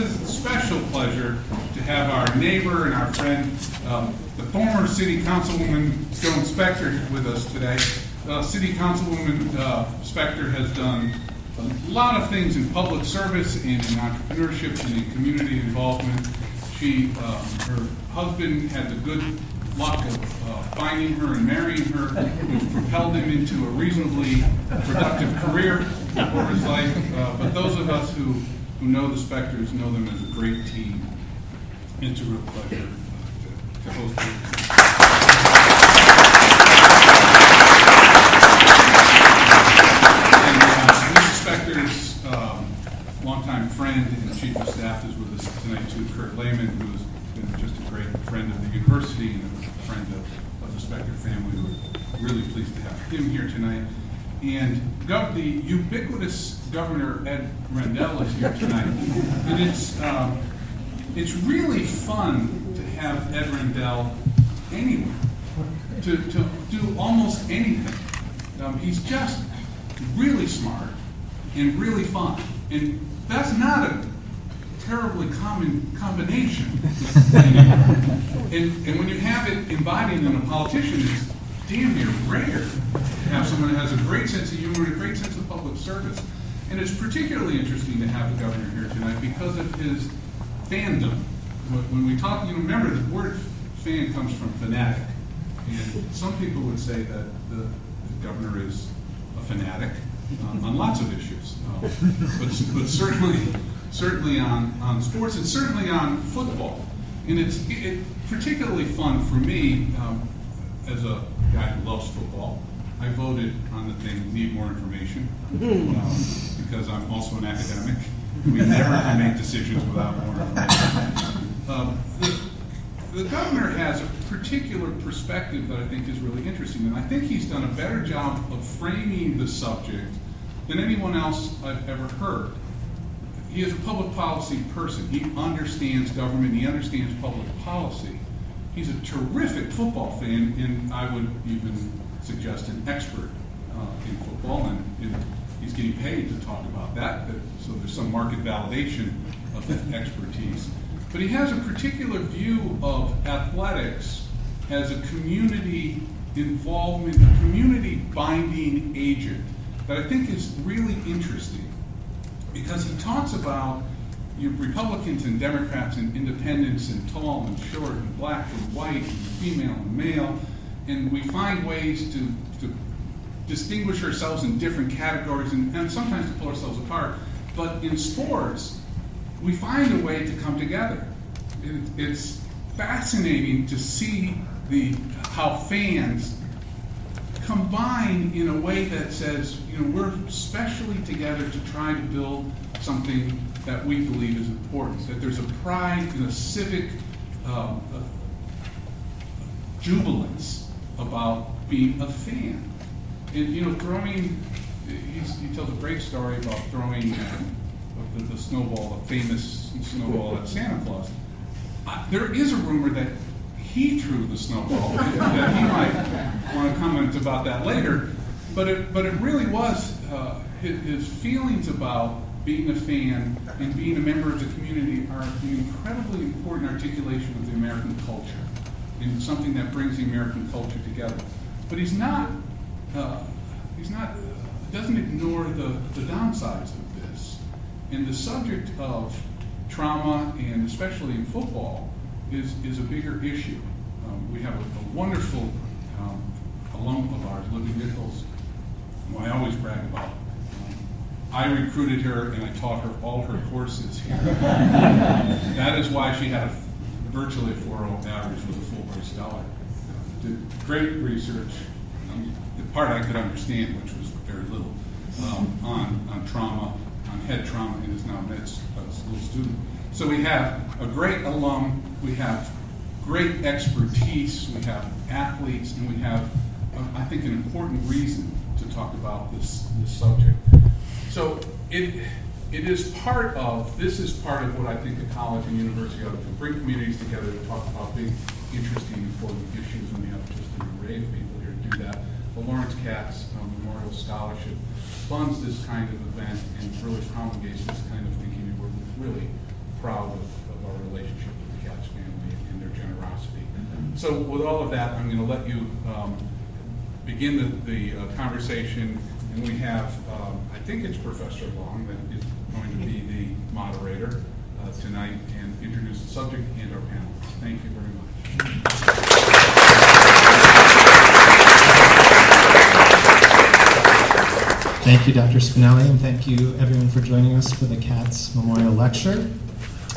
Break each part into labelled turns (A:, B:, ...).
A: is a special pleasure to have our neighbor and our friend, um, the former city councilwoman Joan Specter with us today. Uh, City Councilwoman uh, Specter has done a lot of things in public service and in entrepreneurship and in community involvement. She, um, her husband had the good luck of uh, finding her and marrying her, which propelled him into a reasonably productive career over his life. Uh, but those of us who, who know the Specters know them as a great team. It's a real pleasure uh, to, to host you. And uh, um, longtime friend and chief of staff is with us tonight too, Kurt Lehman, who has been just a great friend of the university and a friend of, of the Specter family. We're really pleased to have him here tonight. And gov- the ubiquitous Governor Ed Rendell is here tonight. And it's, um, it's really fun to have Ed Rendell anywhere, to, to do almost anything. Um, he's just really smart and really fun. And that's not a terribly common combination. and, and when you have it embodied in a politician, it's damn near rare to have someone that has a great sense of humor and a great sense of public service. And it's particularly interesting to have the governor here tonight because of his fandom. When we talk, you remember the word fan comes from fanatic. And some people would say that the, the governor is a fanatic um, on lots of issues, uh, but, but certainly, certainly on, on sports and certainly on football. And it's it, particularly fun for me um, as a guy who loves football. I voted on the thing, need more information, um, because I'm also an academic. We never can make decisions without more information. Um, the, the governor has a particular perspective that I think is really interesting, and I think he's done a better job of framing the subject than anyone else I've ever heard. He is a public policy person. He understands government, he understands public policy. He's a terrific football fan, and I would even suggest an expert uh, in football, and, and he's getting paid to talk about that, that- so there's some market validation of that expertise. But he has a particular view of athletics as a community involvement, a community binding agent that I think is really interesting because he talks about you Republicans and Democrats and independents and tall and short and black and white and female and male, and we find ways to, to distinguish ourselves in different categories and, and sometimes to pull ourselves apart. But in sports, we find a way to come together. It, it's fascinating to see the how fans combine in a way that says, you know, we're specially together to try to build something that we believe is important. That there's a pride and a civic um, uh, jubilance about being a fan. And you know, throwing. He tells a great story about throwing uh, the, the snowball, the famous snowball at Santa Claus. Uh, there is a rumor that he threw the snowball. that he might want to comment about that later. But it, but it really was uh, his, his feelings about being a fan and being a member of the community are an incredibly important articulation of the American culture and something that brings the American culture together. But he's not, uh, he's not, doesn't ignore the, the downsides of this. And the subject of trauma, and especially in football, is, is a bigger issue. Um, we have a, a wonderful um, alum of ours, Libby Nichols, who I always brag about. Um, I recruited her and I taught her all her courses here. that is why she had a, virtually a 4.0 average with a Fulbright scholar. Did great research, um, the part I could understand, which was very little, um, on, on trauma, on head trauma, and is now med a school student. So we have a great alum, we have great expertise, we have athletes, and we have, uh, I think, an important reason to talk about this, this subject. So it, it is part of, this is part of what I think the college and university ought to do, bring communities together to talk about big, interesting, important issues, and we have just an array of people here to do that. The Lawrence Katz um, Memorial Scholarship funds this kind of event and really promulgates this kind of thinking, and we're really proud of, of our relationship with the Katz family and their generosity. So with all of that, I'm going to let you um, begin the, the uh, conversation, and we have, um, I think it's Professor Long that is going to be the moderator uh, tonight and introduce the subject and our panelists. Thank you very much.
B: Thank you, Dr. Spinelli, and thank you everyone for joining us for the Katz Memorial Lecture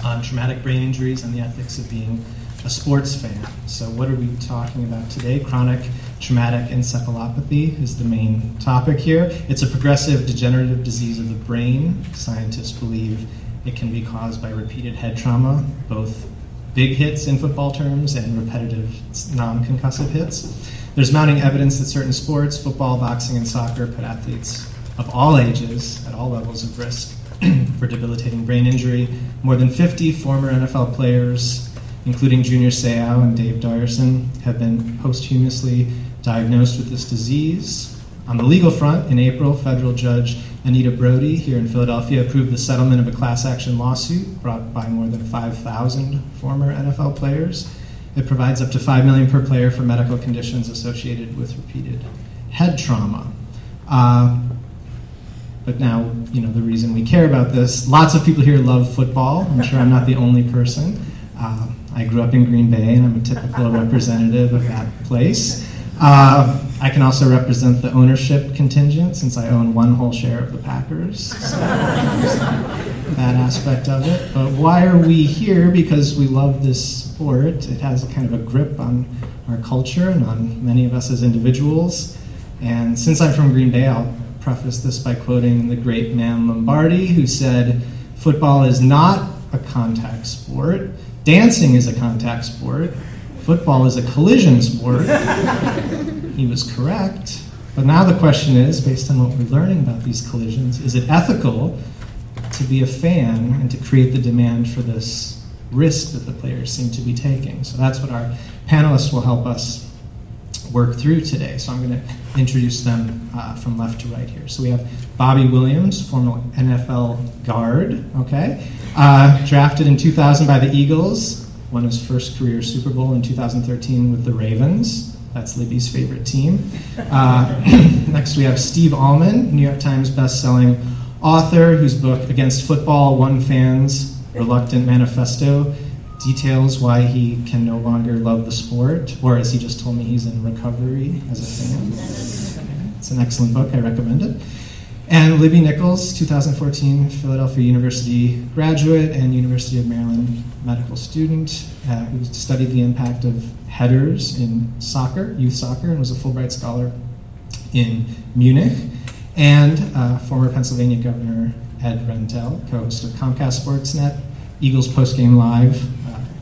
B: on traumatic brain injuries and the ethics of being a sports fan. So, what are we talking about today? Chronic traumatic encephalopathy is the main topic here. It's a progressive degenerative disease of the brain. Scientists believe it can be caused by repeated head trauma, both big hits in football terms and repetitive non concussive hits. There's mounting evidence that certain sports, football, boxing, and soccer, put athletes of all ages at all levels of risk for debilitating brain injury. More than 50 former NFL players, including Junior Seau and Dave Duerson, have been posthumously diagnosed with this disease. On the legal front, in April, federal judge Anita Brody here in Philadelphia approved the settlement of a class action lawsuit brought by more than 5,000 former NFL players. It provides up to 5 million per player for medical conditions associated with repeated head trauma. Uh, but now, you know, the reason we care about this, lots of people here love football. I'm sure I'm not the only person. Uh, I grew up in Green Bay, and I'm a typical representative of that place. Uh, I can also represent the ownership contingent since I own one whole share of the Packers. So that aspect of it. But why are we here? Because we love this sport. It has a kind of a grip on our culture and on many of us as individuals. And since I'm from Green Bay, I'll preface this by quoting the great man Lombardi, who said, Football is not a contact sport, dancing is a contact sport, football is a collision sport. he was correct. But now the question is, based on what we're learning about these collisions, is it ethical to be a fan and to create the demand for this risk that the players seem to be taking? So that's what our panelists will help us work through today. So I'm going to introduce them uh, from left to right here. So we have Bobbie Williams, former NFL guard, okay, uh, drafted in 2000 by the Eagles, won his first career Super Bowl in 2013 with the Ravens. That's Libby's favorite team. Uh, next, we have Steve Almond, New York Times best-selling author, whose book Against Football One Fan's reluctant manifesto details why he can no longer love the sport, or as he just told me, he's in recovery as a fan. It's an excellent book. I recommend it. And Libby Nichols, 2014 Philadelphia University graduate and University of Maryland medical student uh, who studied the impact of headers in soccer, youth soccer, and was a Fulbright scholar in Munich. And uh, former Pennsylvania Governor Ed Rendell, co host of Comcast Sportsnet, Eagles Postgame Live,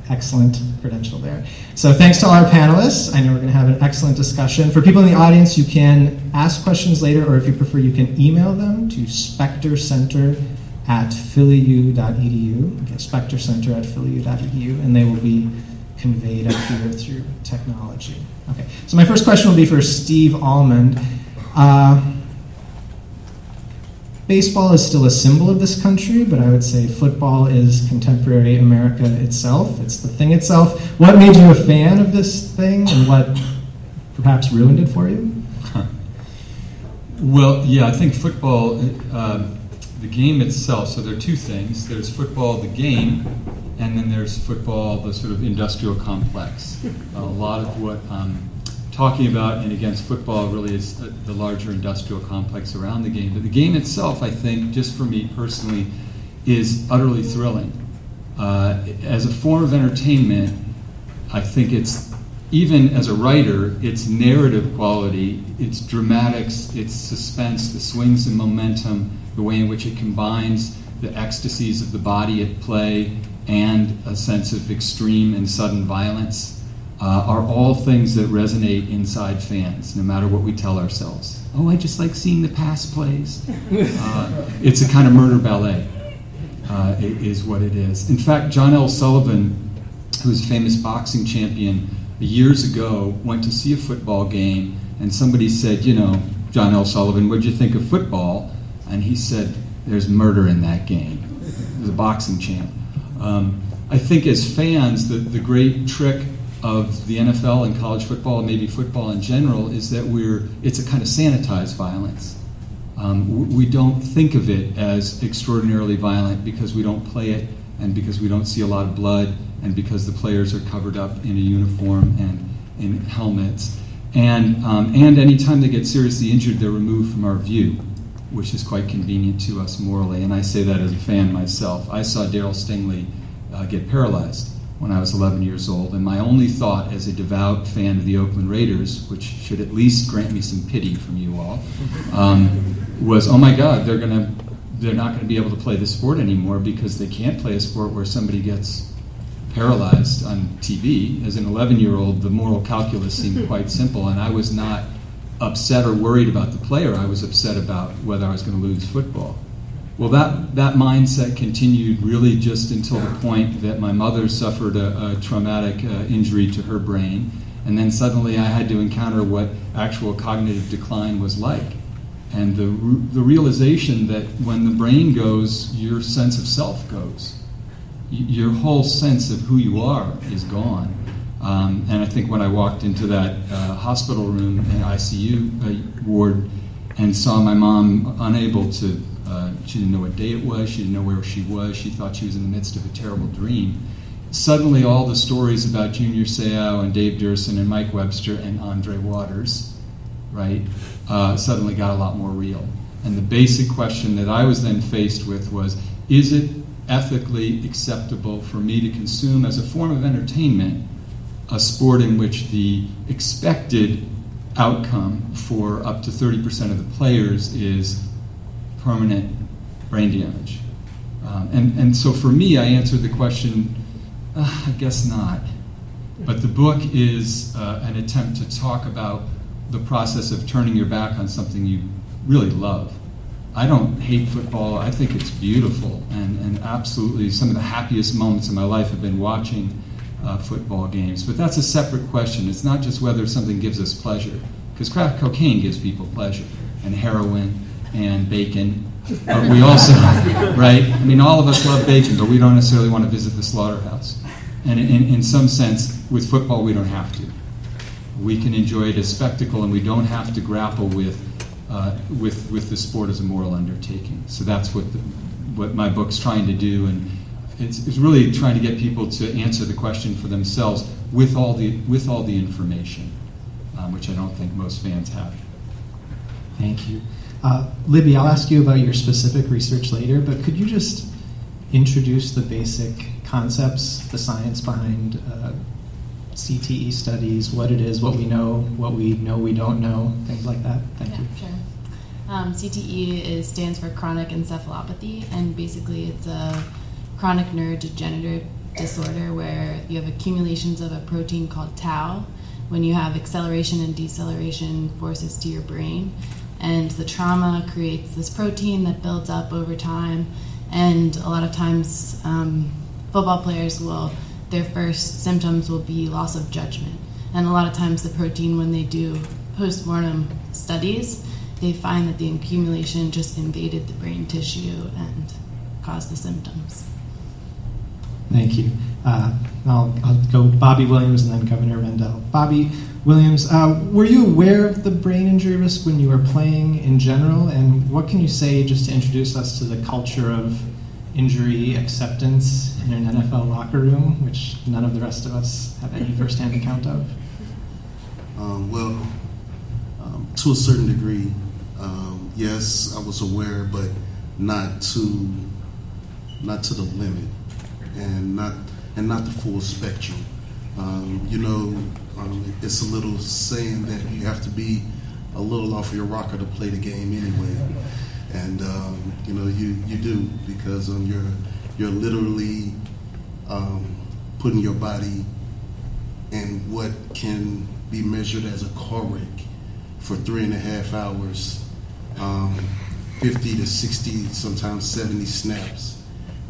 B: excellent credential there. So thanks to all our panelists. I know we're going to have an excellent discussion. For people in the audience, you can ask questions later, or if you prefer, you can email them to spectercenter at phillyu.edu. Okay, spectercenter at phillyu.edu, and they will be conveyed up here through technology. Okay, so my first question will be for Steve Almond. Uh, Baseball is still a symbol of this country, but I would say football is contemporary America itself. It's the thing itself. What made you a fan of this thing, and what perhaps ruined it for you?
C: Well, yeah, I think football, uh, the game itself, so there are two things. There's football, the game, and then there's football, the sort of industrial complex. a lot of what um, talking about and against football really is the larger industrial complex around the game. But the game itself, I think, just for me personally, is utterly thrilling. Uh, as a form of entertainment, I think it's even as a writer, its narrative quality, its dramatics, its suspense, the swings and momentum, the way in which it combines the ecstasies of the body at play and a sense of extreme and sudden violence uh, are all things that resonate inside fans, no matter what we tell ourselves. Oh, I just like seeing the pass plays. Uh, it's a kind of murder ballet, uh, is what it is. In fact, John L. Sullivan, who was a famous boxing champion, years ago went to see a football game, and somebody said, You know, John L. Sullivan, what'd you think of football? And he said, There's murder in that game. He was a boxing champ. Um, I think as fans, the, the great trick of the NFL and college football, and maybe football in general, is that we're it's a kind of sanitized violence. Um, we don't think of it as extraordinarily violent because we don't play it, and because we don't see a lot of blood, and because the players are covered up in a uniform and in helmets. And, um, and anytime they get seriously injured, they're removed from our view, which is quite convenient to us morally. And I say that as a fan myself. I saw Darryl Stingley uh, get paralyzed when I was 11 years old. And my only thought as a devout fan of the Oakland Raiders, which should at least grant me some pity from you all, um, was, oh my God, they're going to, they're not going to be able to play the sport anymore because they can't play a sport where somebody gets paralyzed on TV. As an 11 year old, the moral calculus seemed quite simple, and I was not upset or worried about the player. I was upset about whether I was going to lose football. Well, that, that mindset continued really just until the point that my mother suffered a, a traumatic uh, injury to her brain. And then suddenly I had to encounter what actual cognitive decline was like. And the, the realization that when the brain goes, your sense of self goes. Your whole sense of who you are is gone. Um, and I think when I walked into that uh, hospital room in ICU uh, ward and saw my mom unable to uh, she didn't know what day it was. She didn't know where she was. She thought she was in the midst of a terrible dream. Suddenly, all the stories about Junior Seau and Dave Duerson and Mike Webster and Andre Waters, right, uh, suddenly got a lot more real. And the basic question that I was then faced with was is it ethically acceptable for me to consume as a form of entertainment a sport in which the expected outcome for up to 30% of the players is permanent brain damage. Um, and, and so for me, I answered the question, uh, I guess not. But the book is uh, an attempt to talk about the process of turning your back on something you really love. I don't hate football. I think it's beautiful, and, and absolutely some of the happiest moments in my life have been watching uh, football games. But that's a separate question. It's not just whether something gives us pleasure, because crack cocaine gives people pleasure, and heroin, and bacon. But we also, right? I mean, all of us love bacon, but we don't necessarily want to visit the slaughterhouse. And in, in some sense, with football, we don't have to. We can enjoy it as spectacle, and we don't have to grapple with, uh, with, with the sport as a moral undertaking. So that's what, the, what my book's trying to do, and it's, it's really trying to get people to answer the question for themselves with all the, with all the information, um, which I don't think most fans have.
B: Thank you. Uh, Libby, I'll ask you about your specific research later, but could you just introduce the basic concepts, the science behind uh, CTE studies, what it is, what we know, what we know we don't know, things like that? Thank
D: yeah,
B: you.
D: Sure. Um, CTE is, stands for chronic encephalopathy, and basically it's a chronic neurodegenerative disorder where you have accumulations of a protein called tau when you have acceleration and deceleration forces to your brain and the trauma creates this protein that builds up over time. And a lot of times, um, football players will their first symptoms will be loss of judgment. And a lot of times, the protein, when they do postmortem studies, they find that the accumulation just invaded the brain tissue and caused the symptoms.
B: Thank you. Uh, I'll, I'll, go Bobbie Williams and then Governor Rendell. Bobbie, Williams, uh, were you aware of the brain injury risk when you were playing in general? And what can you say just to introduce us to the culture of injury acceptance in an NFL locker room, which none of the rest of us have any firsthand account of?
E: Um, well, um, to a certain degree, um, yes, I was aware, but not to not to the limit, and not and not the full spectrum. Um, you know, um, it's a little saying that you have to be a little off your rocker to play the game anyway, and um, you know you you do because um, you're you're literally um, putting your body in what can be measured as a car wreck for three and a half hours, um, 50 to 60, sometimes 70 snaps,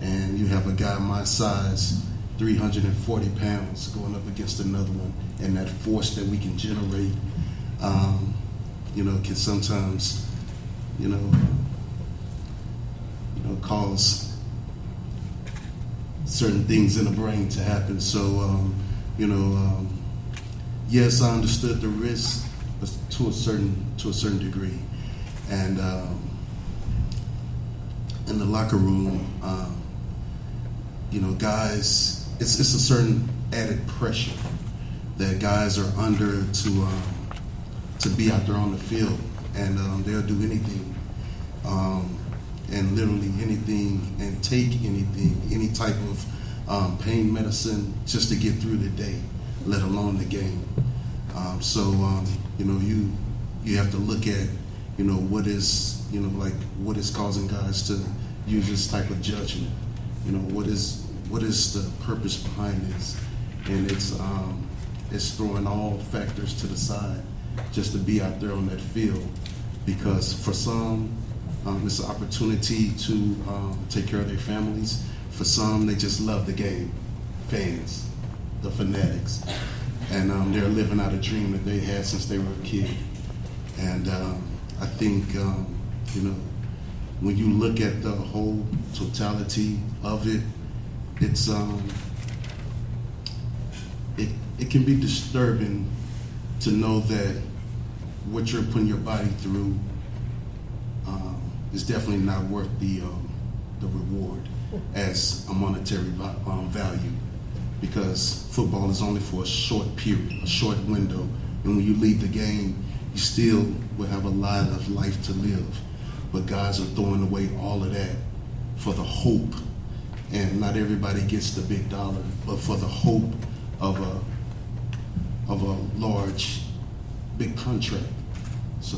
E: and you have a guy my size 340 pounds going up against another one, and that force that we can generate, um, you know, can sometimes, you know, you know, cause certain things in the brain to happen. So, um, you know, um, yes, I understood the risk to a certain to a certain degree, and um, in the locker room, um, you know, guys, it's it's a certain added pressure that guys are under to um, to be out there on the field, and um, they'll do anything, um, and literally anything, and take anything, any type of um, pain medicine just to get through the day, let alone the game. Um, so um, you know, you you have to look at you know what is you know like what is causing guys to use this type of judgment. You know what is what is the purpose behind this, and it's um, it's throwing all factors to the side just to be out there on that field because for some um, it's an opportunity to um, take care of their families. For some, they just love the game, fans, the fanatics, and um, they're living out a dream that they had since they were a kid. And um, I think um, you know when you look at the whole totality of it, it's um, it can be disturbing to know that what you're putting your body through um, is definitely not worth the um, the reward as a monetary um, value. Because football is only for a short period, a short window, and when you leave the game, you still will have a lot of life to live. But guys are throwing away all of that for the hope, and not everybody gets the big dollar, but for the hope of a of a large, big contract. So.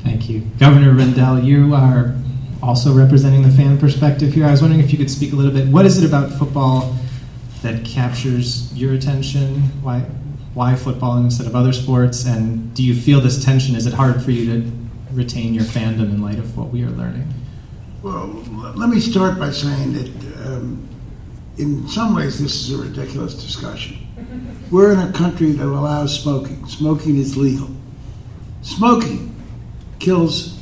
B: Thank you. Governor Rendell, you are also representing the fan perspective here. I was wondering if you could speak a little bit. What is it about football that captures your attention? Why, why football instead of other sports? And do you feel this tension? Is it hard for you to retain your fandom in light of what we are learning?
F: Well, let me start by saying that um, in some ways this is a ridiculous discussion. We're in a country that allows smoking. Smoking is legal. Smoking kills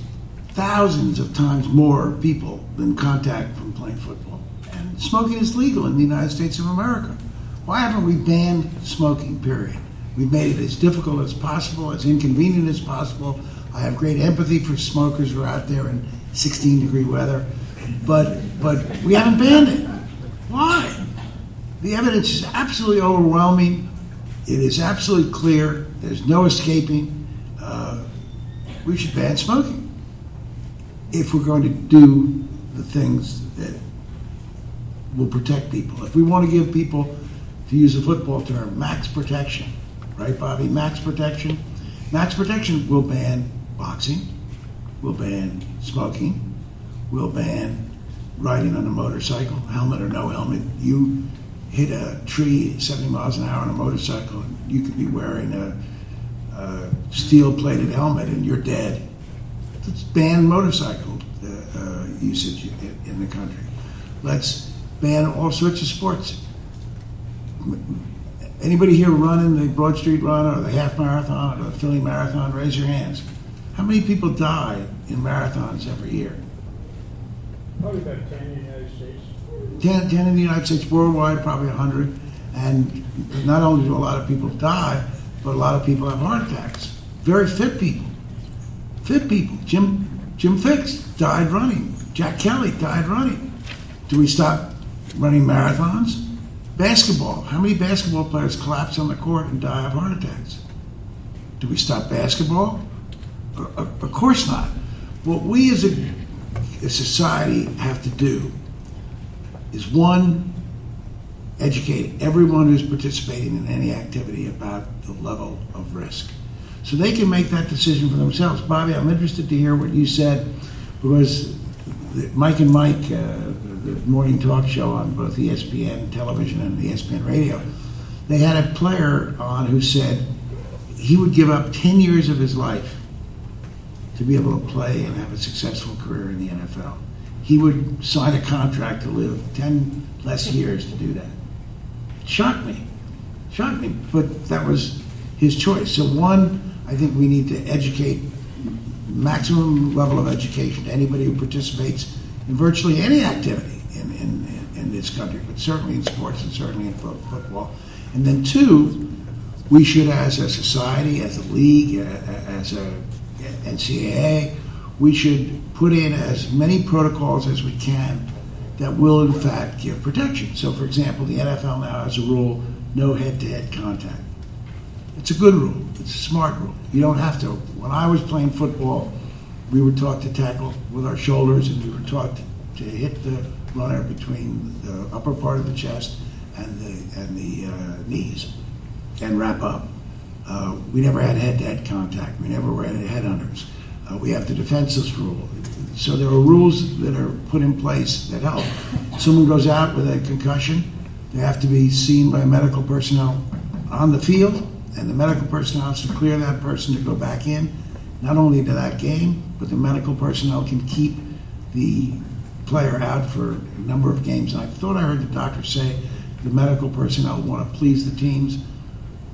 F: thousands of times more people than contact from playing football. And smoking is legal in the United States of America. Why haven't we banned smoking, period? We've made it as difficult as possible, as inconvenient as possible. I have great empathy for smokers who are out there in 16 degree weather, but, but we haven't banned it. Why? The evidence is absolutely overwhelming. It is absolutely clear. There's no escaping. Uh, we should ban smoking if we're going to do the things that will protect people. If we want to give people, to use a football term, max protection, right, Bobbie? Max protection. Max protection will ban boxing, will ban smoking, will ban riding on a motorcycle, helmet or no helmet. You hit a tree 70 miles an hour on a motorcycle, and you could be wearing a, a steel-plated helmet, and you're dead. Let's ban motorcycle uh, uh, usage in, in the country. Let's ban all sorts of sports. Anybody here running the Broad Street Run or the half marathon or the Philly Marathon? Raise your hands. How many people die in marathons every year?
G: Probably about 10 in the United States.
F: 10, 10 in the United States, worldwide, probably 100. And not only do a lot of people die, but a lot of people have heart attacks. Very fit people. Fit people. Jim, Jim Fixx died running. Jack Kelly died running. Do we stop running marathons? Basketball. How many basketball players collapse on the court and die of heart attacks? Do we stop basketball? Of course not. What we as a, a society have to do is one, educate everyone who's participating in any activity about the level of risk. So they can make that decision for themselves. Bobbie, I'm interested to hear what you said because Mike and Mike, uh, the morning talk show on both ESPN television and ESPN radio, they had a player on who said he would give up 10 years of his life to be able to play and have a successful career in the NFL. He would sign a contract to live 10 less years to do that. Shocked me. Shocked me. But that was his choice. So, one, I think we need to educate maximum level of education to anybody who participates in virtually any activity in, in, in this country, but certainly in sports and certainly in football. And then two, we should, as a society, as a league, as a NCAA, we should put in as many protocols as we can that will, in fact, give protection. So, for example, the NFL now has a rule: no head-to-head contact. It's a good rule. It's a smart rule. You don't have to. When I was playing football, we were taught to tackle with our shoulders, and we were taught to hit the runner between the upper part of the chest and the and the uh, knees, and wrap up. Uh, we never had head-to-head contact. We never had headhunters. Uh, we have the defenseless rule. So there are rules that are put in place that help. Someone goes out with a concussion, they have to be seen by medical personnel on the field, and the medical personnel has to clear that person to go back in, not only to that game, but the medical personnel can keep the player out for a number of games. And I thought I heard the doctor say the medical personnel want to please the teams.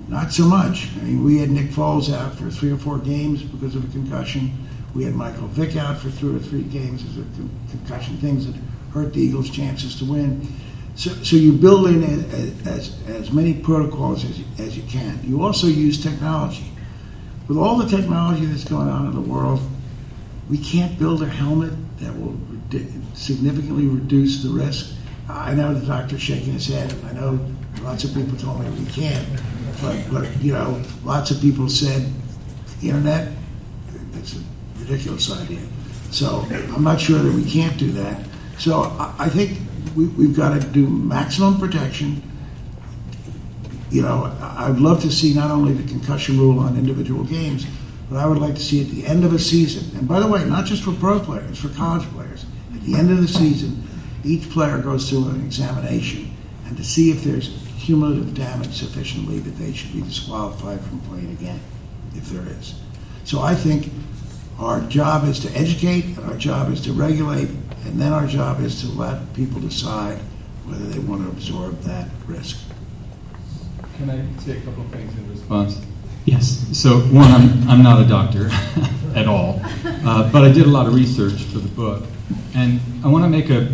F: Not so much. I mean, we had Nick Foles out for three or four games because of a concussion. We had Michael Vick out for three or three games as a con- concussion, things that hurt the Eagles' chances to win. So, so you build in as, as, as many protocols as you, as you can. You also use technology. With all the technology that's going on in the world, we can't build a helmet that will significantly reduce the risk. I know the doctor's shaking his head, and I know lots of people told me we can't. But, but you know, lots of people said, internet, it's a ridiculous idea. So I'm not sure that we can't do that. So I, I think we, we've got to do maximum protection. You know, I'd love to see not only the concussion rule on individual games, but I would like to see at the end of a season, and by the way, not just for pro players, for college players, at the end of the season, each player goes through an examination and to see if there's cumulative damage sufficiently that they should be disqualified from playing again, if there is. So I think our job is to educate, and our job is to regulate, and then our job is to let people decide whether they want to absorb that risk.
C: Can I say a couple of things in response?
B: Yes.
C: So, one, I'm, I'm not a doctor at all, uh, but I did a lot of research for the book. And I want to make a,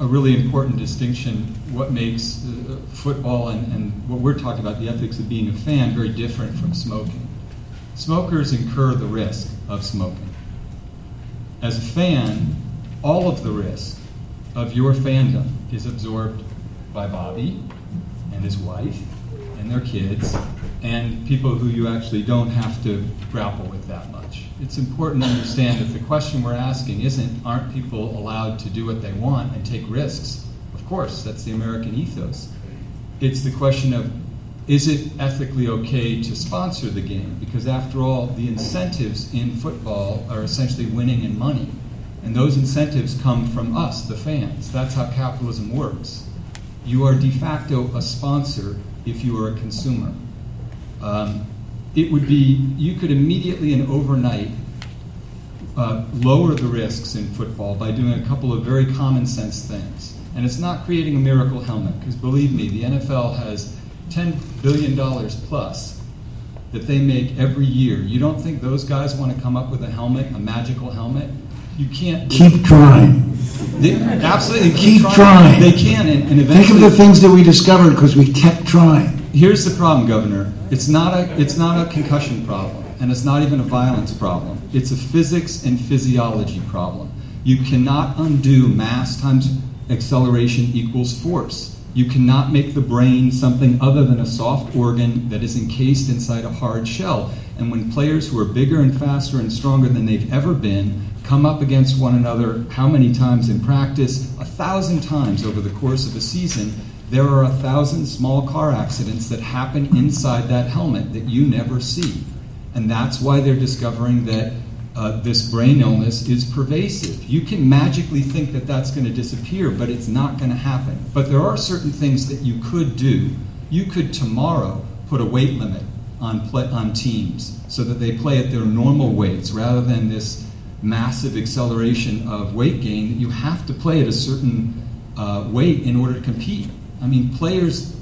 C: a really important distinction what makes uh, football and, and what we're talking about, the ethics of being a fan, very different from smoking. Smokers incur the risk of smoking. As a fan, all of the risk of your fandom is absorbed by Bobbie and his wife and their kids and people who you actually don't have to grapple with that much. It's important to understand that the question we're asking isn't aren't people allowed to do what they want and take risks? Of course, that's the American ethos. It's the question of is it ethically okay to sponsor the game? Because after all, the incentives in football are essentially winning and money. And those incentives come from us, the fans. That's how capitalism works. You are de facto a sponsor if you are a consumer. Um, it would be, you could immediately and overnight uh, lower the risks in football by doing a couple of very common sense things. And it's not creating a miracle helmet, because believe me, the NFL has $10 billion plus that they make every year. You don't think those guys want to come up with a helmet, a magical helmet? You can't.
F: Keep trying.
C: They, absolutely,
F: Keep trying.
C: They can, and, and
F: Think of the things that we discovered because we kept trying.
C: Here's the problem, Governor. It's not a it's not a concussion problem, and it's not even a violence problem. It's a physics and physiology problem. You cannot undo mass times acceleration equals force. You cannot make the brain something other than a soft organ that is encased inside a hard shell. And when players who are bigger and faster and stronger than they've ever been come up against one another, how many times in practice? A thousand times over the course of a season, there are a thousand small car accidents that happen inside that helmet that you never see. And that's why they're discovering that uh, this brain illness is pervasive. You can magically think that that's going to disappear, but it's not going to happen. But there are certain things that you could do. You could tomorrow put a weight limit on, play, on teams so that they play at their normal weights rather than this massive acceleration of weight gain you have to play at a certain uh, weight in order to compete. I mean, players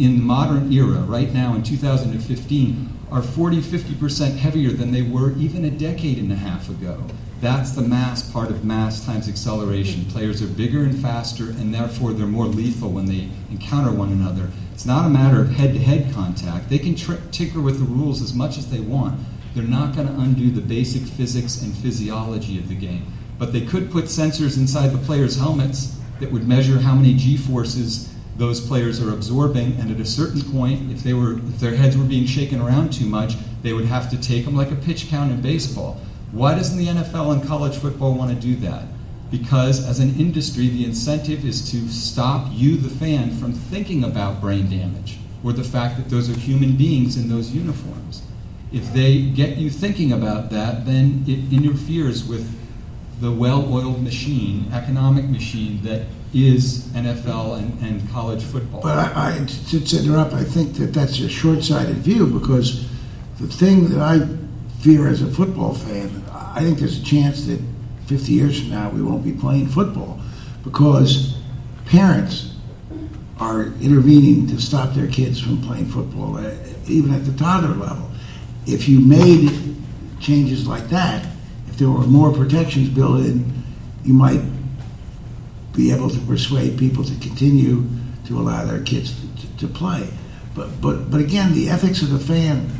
C: in the modern era, right now in 2015, are 40, 50% heavier than they were even a decade and a half ago. That's the mass part of mass times acceleration. Players are bigger and faster, and therefore they're more lethal when they encounter one another. It's not a matter of head to head contact. They can tinker with the rules as much as they want. They're not going to undo the basic physics and physiology of the game. But they could put sensors inside the players' helmets that would measure how many G forces those players are absorbing, and at a certain point, if they were if their heads were being shaken around too much, they would have to take them like a pitch count in baseball. Why doesn't the NFL and college football want to do that? Because as an industry, the incentive is to stop you, the fan, from thinking about brain damage or the fact that those are human beings in those uniforms. If they get you thinking about that, then it interferes with the well oiled machine, economic machine that is NFL and, and college football.
F: But I, I, to, to interrupt, I think that that's a short-sighted view because the thing that I fear as a football fan, I think there's a chance that 50 years from now we won't be playing football because parents are intervening to stop their kids from playing football, uh, even at the toddler level. If you made changes like that, if there were more protections built in, you might be able to persuade people to continue to allow their kids to, to play. But, but, but again, the ethics of the fan,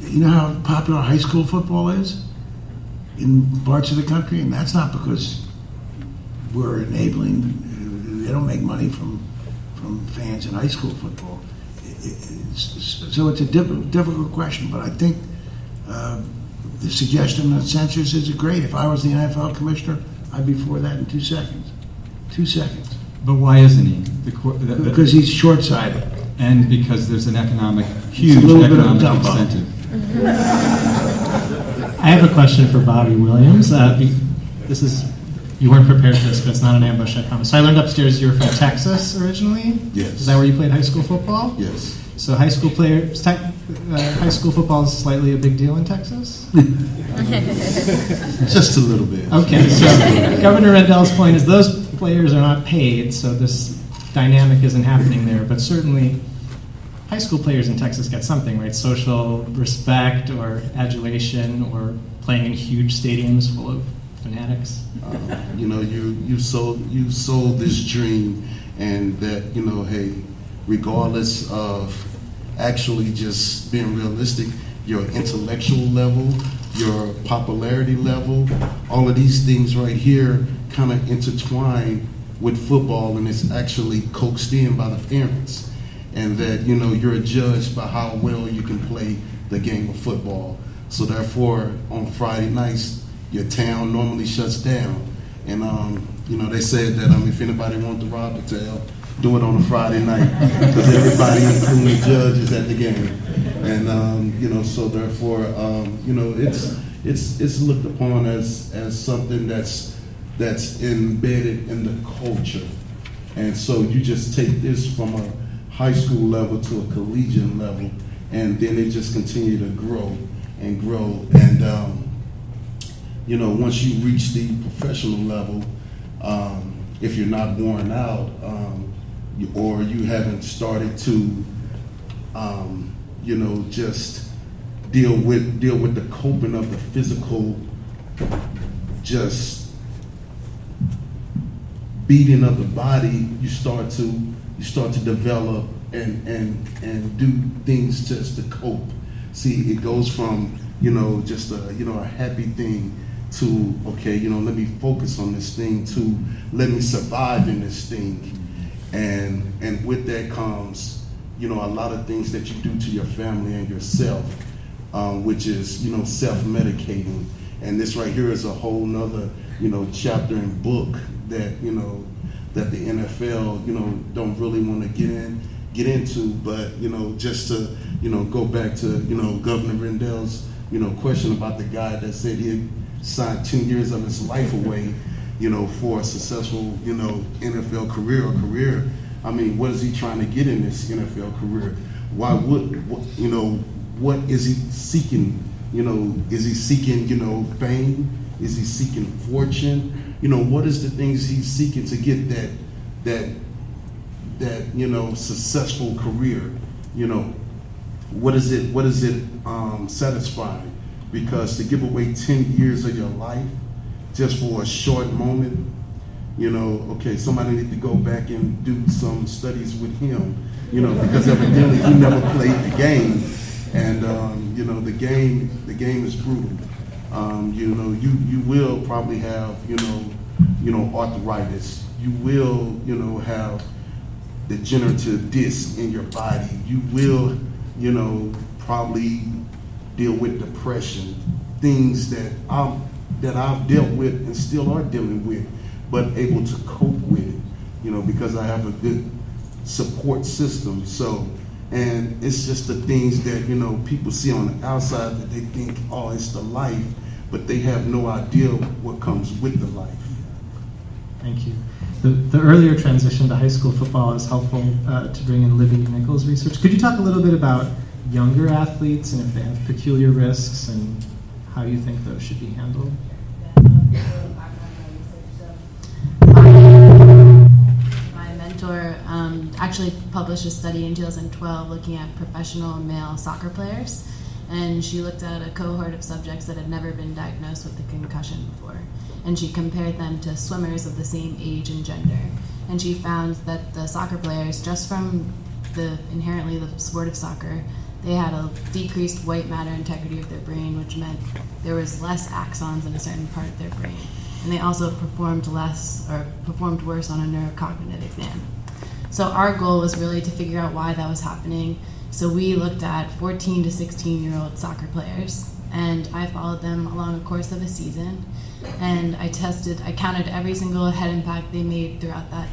F: you know how popular high school football is in parts of the country? And that's not because we're enabling, they don't make money from, from fans in high school football. So it's a diff- difficult question, but I think uh, the suggestion of sensors is great. If I was the NFL commissioner, I'd be for that in two seconds. Two seconds.
C: but why isn't he? The, qu- the, the-
F: Because he's short-sighted.
C: and because there's an economic, huge
F: little bit of
C: economic
F: dumbo.
C: incentive.
B: I have a question for Bobbie Williams. Uh, be- this is you weren't prepared for this, but it's not an ambush. I promise. So I learned upstairs you were from Texas originally.
E: Yes.
B: Is that where you played high school football?
E: Yes.
B: So high school players, tech, uh, high school football is slightly a big deal in Texas.
E: Just a little bit.
B: Okay, so Governor Rendell's point is those players are not paid, so this dynamic isn't happening there. But certainly, high school players in Texas get something, right? Social respect or adulation or playing in huge stadiums full of fanatics.
E: Um, you know, you you sold you sold this dream, and that you know, hey, regardless of actually just being realistic, your intellectual level, your popularity level, all of these things right here kind of intertwine with football, and it's actually coaxed in by the parents, and that you know you're judged by how well you can play the game of football. So therefore, on Friday nights, your town normally shuts down. And um, you know, they said that um, if anybody wants to rob the town, do it on a Friday night because everybody, including the judge, is at the game. And um, you know, so therefore, um, you know, it's it's it's looked upon as as something that's that's embedded in the culture. And so you just take this from a high school level to a collegiate level, and then it just continue to grow and grow. And um, you know, once you reach the professional level, um, if you're not worn out, um, or you haven't started to, um, you know, just deal with deal with the coping of the physical, just beating of the body, you start to you start to develop and and and do things just to cope. See, it goes from you know just a you know a happy thing to okay, you know, let me focus on this thing to let me survive in this thing, and and with that comes you know a lot of things that you do to your family and yourself, um, which is you know self-medicating, and this right here is a whole nother you know chapter and book that you know that the NFL you know don't really want to get in get into, but you know just to you know go back to you know Governor Rendell's you know question about the guy that said he signed ten years of his life away, you know, for a successful you know NFL career or career. I mean, what is he trying to get in this NFL career? Why would what, you know what is he seeking? You know, is he seeking you know fame? Is he seeking fortune? You know, what is the things he's seeking to get that that that you know successful career, you know, what is it? What is it um, satisfying? Because to give away ten years of your life just for a short moment, you know, okay, somebody need to go back and do some studies with him, you know, because evidently he never played the game, and um, you know, the game, the game is brutal. Um, you know, you you will probably have, you know, you know, arthritis. You will, you know, have degenerative disc in your body. You will, you know, probably deal with depression, things that I'm that I've dealt with and still are dealing with, but able to cope with it, you know, because I have a good support system. So, and it's just the things that, you know, people see on the outside that they think, oh, it's the life, but they have no idea what comes with the life.
B: Thank you. The, the earlier transition to high school football is helpful uh, to bring in Libby Nichols' research. Could you talk a little bit about younger athletes and if they have peculiar risks and how you think those should be handled?
D: My mentor um, actually published a study in 2012 looking at professional male soccer players, and she looked at a cohort of subjects that had never been diagnosed with a concussion before, and she compared them to swimmers of the same age and gender, and she found that the soccer players, just from the inherently the sport of soccer, they had a decreased white matter integrity of their brain, which meant there was less axons in a certain part of their brain. And they also performed less or performed worse on a neurocognitive exam. So our goal was really to figure out why that was happening. So we looked at 14 to 16 year old soccer players, and I followed them along the course of a season. And I tested, I counted every single head impact they made throughout that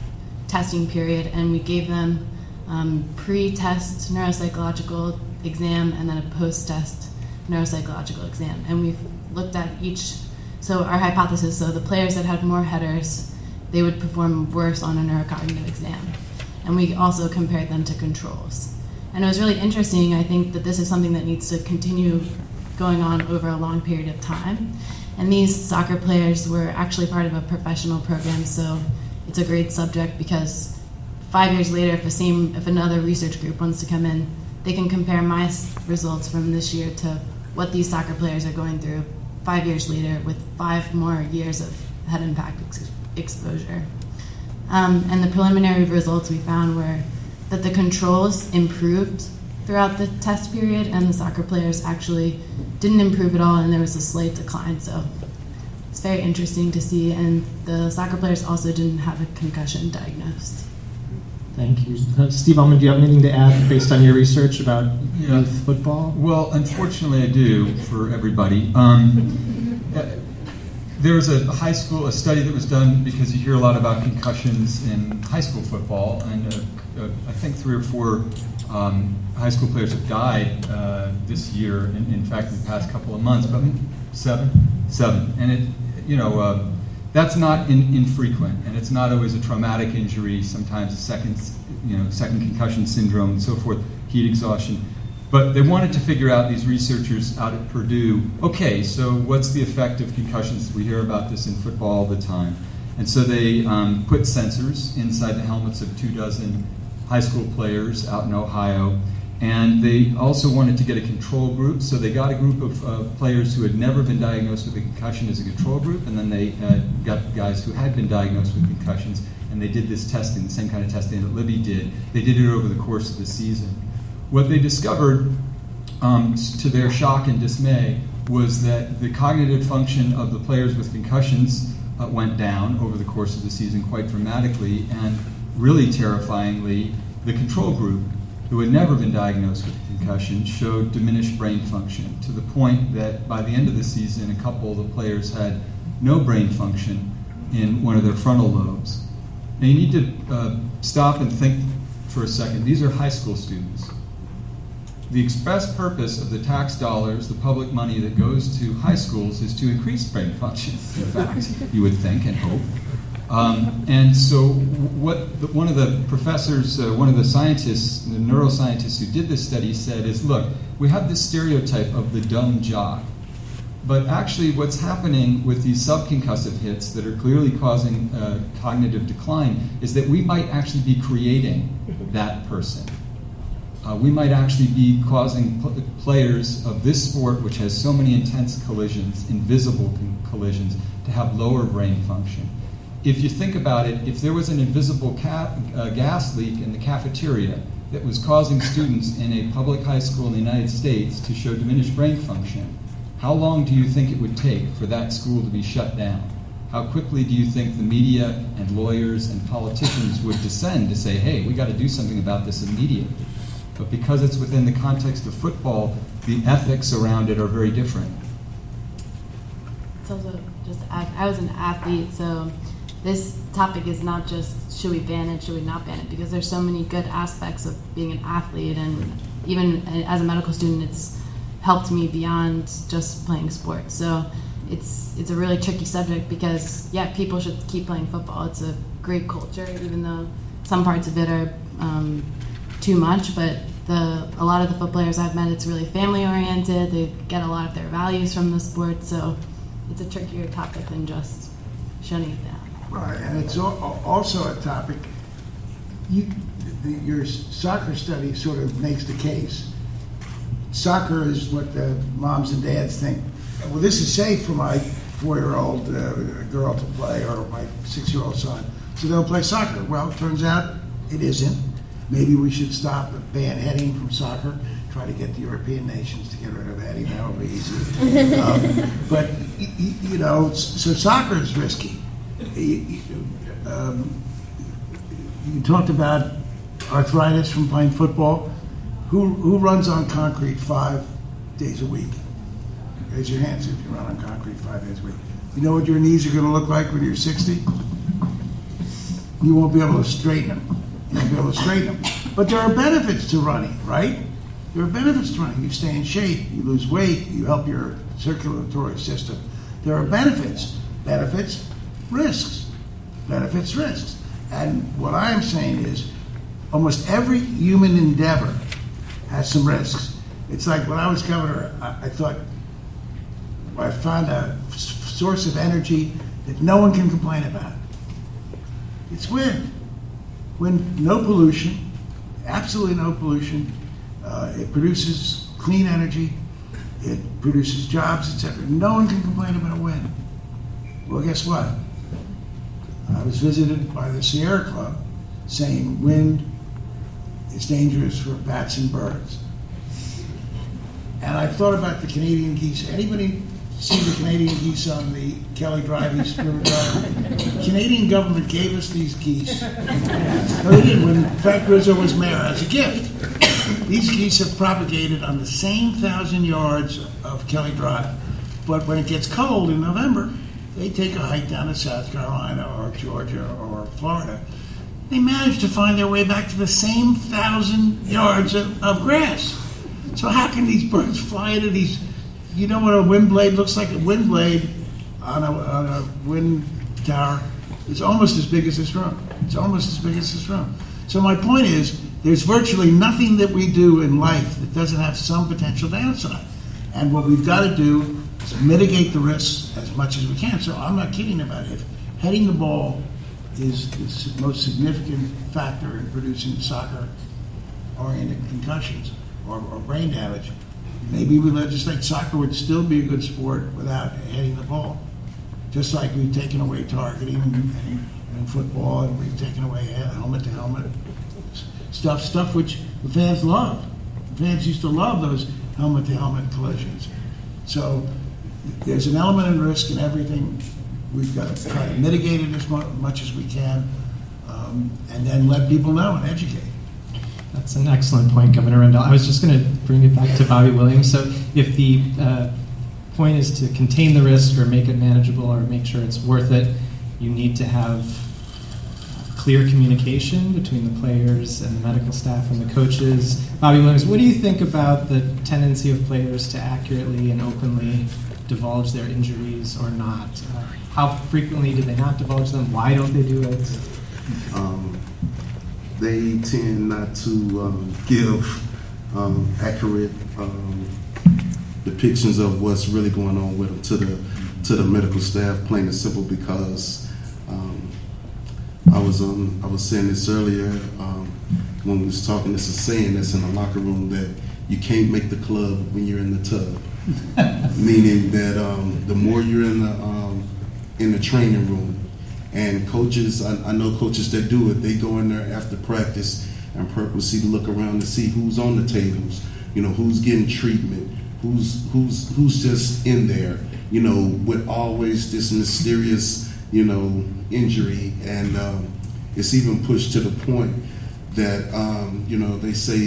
D: testing period, and we gave them um, pre-test neuropsychological exam and then a post-test neuropsychological exam. And we've looked at each. So our hypothesis: so the players that had more headers, they would perform worse on a neurocognitive exam. And we also compared them to controls. And it was really interesting. I think that this is something that needs to continue going on over a long period of time. And these soccer players were actually part of a professional program, so it's a great subject because five years later, if the same, if another research group wants to come in, they can compare my results from this year to what these soccer players are going through five years later with five more years of head impact ex- exposure. Um, and the preliminary results we found were that the controls improved throughout the test period, and the soccer players actually didn't improve at all, and there was a slight decline. So it's very interesting to see. And the soccer players also didn't have a concussion diagnosed.
B: Thank you. Uh, Steve Almond, do you have anything to add based on your research about
C: Yeah.
B: youth football?
C: Well, unfortunately, I do for everybody. Um, uh, there was a high school a study that was done because you hear a lot about concussions in high school football, and uh, uh, I think three or four um, high school players have died uh, this year. In, in fact, in the past couple of months, but seven, seven, and it, you know. That's not in, infrequent, and it's not always a traumatic injury. Sometimes a second, you know, second concussion syndrome and so forth, heat exhaustion. But they wanted to figure out these researchers out at Purdue. Okay, so what's the effect of concussions? We hear about this in football all the time, and so they um, put sensors inside the helmets of two dozen high school players out in Ohio. And they also wanted to get a control group, so they got a group of uh, players who had never been diagnosed with a concussion as a control group, and then they uh, got guys who had been diagnosed with concussions, and they did this testing, the same kind of testing that Libby did. They did it over the course of the season. What they discovered, um, to their shock and dismay, was that the cognitive function of the players with concussions uh, went down over the course of the season quite dramatically, and really terrifyingly, the control group who had never been diagnosed with a concussion showed diminished brain function to the point that by the end of the season, a couple of the players had no brain function in one of their frontal lobes. Now, you need to uh, stop and think for a second. These are high school students. The express purpose of the tax dollars, the public money that goes to high schools, is to increase brain function, in fact, you would think and hope. Um, and so, what the, one of the professors, uh, one of the scientists, the neuroscientists who did this study said is look, we have this stereotype of the dumb jock. But actually, what's happening with these subconcussive hits that are clearly causing uh, cognitive decline is that we might actually be creating that person. Uh, we might actually be causing pl- players of this sport, which has so many intense collisions, invisible collisions, to have lower brain function. If you think about it, if there was an invisible uh, gas leak in the cafeteria that was causing students in a public high school in the United States to show diminished brain function, how long do you think it would take for that school to be shut down? How quickly do you think the media and lawyers and politicians would descend to say, hey, we got to do something about this immediately? But because it's within the context of football, the ethics around it are very different.
D: It's also just, I was an athlete, so this topic is not just should we ban it, should we not ban it, because there's so many good aspects of being an athlete, and even as a medical student, it's helped me beyond just playing sports. So it's it's a really tricky subject because yeah, people should keep playing football. It's a great culture, even though some parts of it are um, too much, but the a lot of the football players I've met, it's really family oriented. They get a lot of their values from the sport, so it's a trickier topic than just shunning it down.
F: Right, and it's also a topic, you, the, your soccer study sort of makes the case. Soccer is what the moms and dads think, well, this is safe for my four-year-old uh, girl to play or my six-year-old son, so they'll play soccer. Well, it turns out it isn't. Maybe we should stop the ban heading from soccer, try to get the European nations to get rid of heading, that'll be easy. Um, But, you know, so soccer is risky. Y- y- um, You talked about arthritis from playing football. Who, who runs on concrete five days a week? Raise your hands if you run on concrete five days a week. You know what your knees are gonna look like when you're sixty? You won't be able to straighten them. You won't be able to straighten them. But there are benefits to running, right? There are benefits to running. You stay in shape, you lose weight, you help your circulatory system. There are benefits. Benefits, risks. Benefits, risks. And what I am saying is almost every human endeavor has some risks. It's like when I was governor, I, I thought I found a s- source of energy that no one can complain about. It's wind. Wind, no pollution, absolutely no pollution. Uh, it produces clean energy. It produces jobs, etc. No one can complain about wind. Well, guess what? I was visited by the Sierra Club saying wind is dangerous for bats and birds. And I thought about the Canadian geese. Anybody see the Canadian geese on the Kelly Drive, East River Drive? Canadian government gave us these geese. They didn't. When Frank Rizzo was mayor, as a gift. These geese have propagated on the same thousand yards of Kelly Drive. But when it gets cold in November, they take a hike down to South Carolina or Georgia or Florida. They manage to find their way back to the same thousand yards of, of grass. So how can these birds fly into these? You know what a wind blade looks like? A wind blade on a, on a wind tower is almost as big as this room. It's almost as big as this room. So my point is, there's virtually nothing that we do in life that doesn't have some potential downside. And what we've got to do is mitigate the risks as much as we can. So I'm not kidding about it. If heading the ball is the most significant factor in producing soccer-oriented concussions or, or brain damage, maybe we legislate soccer would still be a good sport without heading the ball. Just like we've taken away targeting in, in football and we've taken away helmet to helmet stuff, stuff which the fans love. The fans used to love those helmet to helmet collisions. So there's an element of risk in everything. We've got to try to mitigate it as much as we can, um, and then let people know and educate.
B: That's an excellent point, Governor Rendell. I was just going to bring it back to Bobbie Williams. So, if the uh, point is to contain the risk or make it manageable or make sure it's worth it, you need to have clear communication between the players and the medical staff and the coaches. Bobbie Williams, what do you think about the tendency of players to accurately and openly divulge their injuries or not? Uh, how frequently do they not divulge them? Why don't they do it?
E: um, they tend not to um, give um, accurate um, depictions of what's really going on with them to the to the medical staff, plain and simple, because um, I was um, I was saying this earlier um, when we was talking. This is saying that's in the locker room that you can't make the club when you're in the tub, meaning that um, the more you're in the um, in the training room, and coaches, I, I know coaches that do it. They go in there after practice and purposely look around to see who's on the tables, you know, who's getting treatment, who's who's who's just in there, you know, with always this mysterious, you know, injury, and um, it's even pushed to the point that um, you know they say,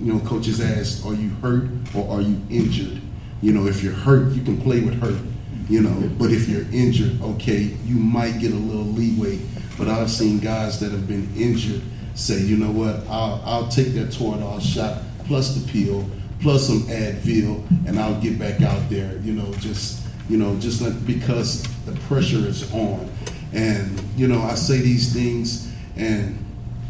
E: you know, coaches ask, "Are you hurt or are you injured?" You know, if you're hurt, you can play with hurt. You know, but if you're injured, okay, you might get a little leeway. But I've seen guys that have been injured say, you know what, I'll, I'll take that Toradol shot plus the pill plus some Advil, and I'll get back out there. You know, just you know, just because the pressure is on. And you know, I say these things, and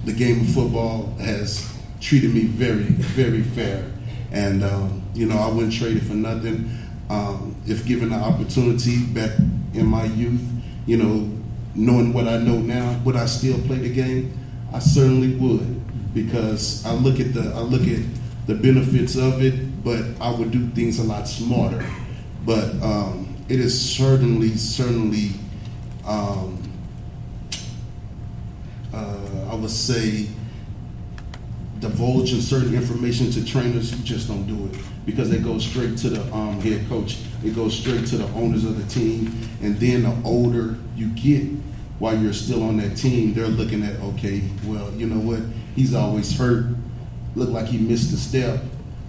E: the game of football has treated me very, very fair. And um, you know, I wouldn't trade it for nothing. Um, if given the opportunity back in my youth, you know, knowing what I know now, would I still play the game? I certainly would, because I look at the I look at the benefits of it, but I would do things a lot smarter. But um, it is certainly, certainly, um, uh, I would say, divulging certain information to trainers who just don't do it because it goes straight to the um, head coach. It goes straight to the owners of the team. And then the older you get while you're still on that team, they're looking at, okay, well, you know what? He's always hurt. Look like he missed a step.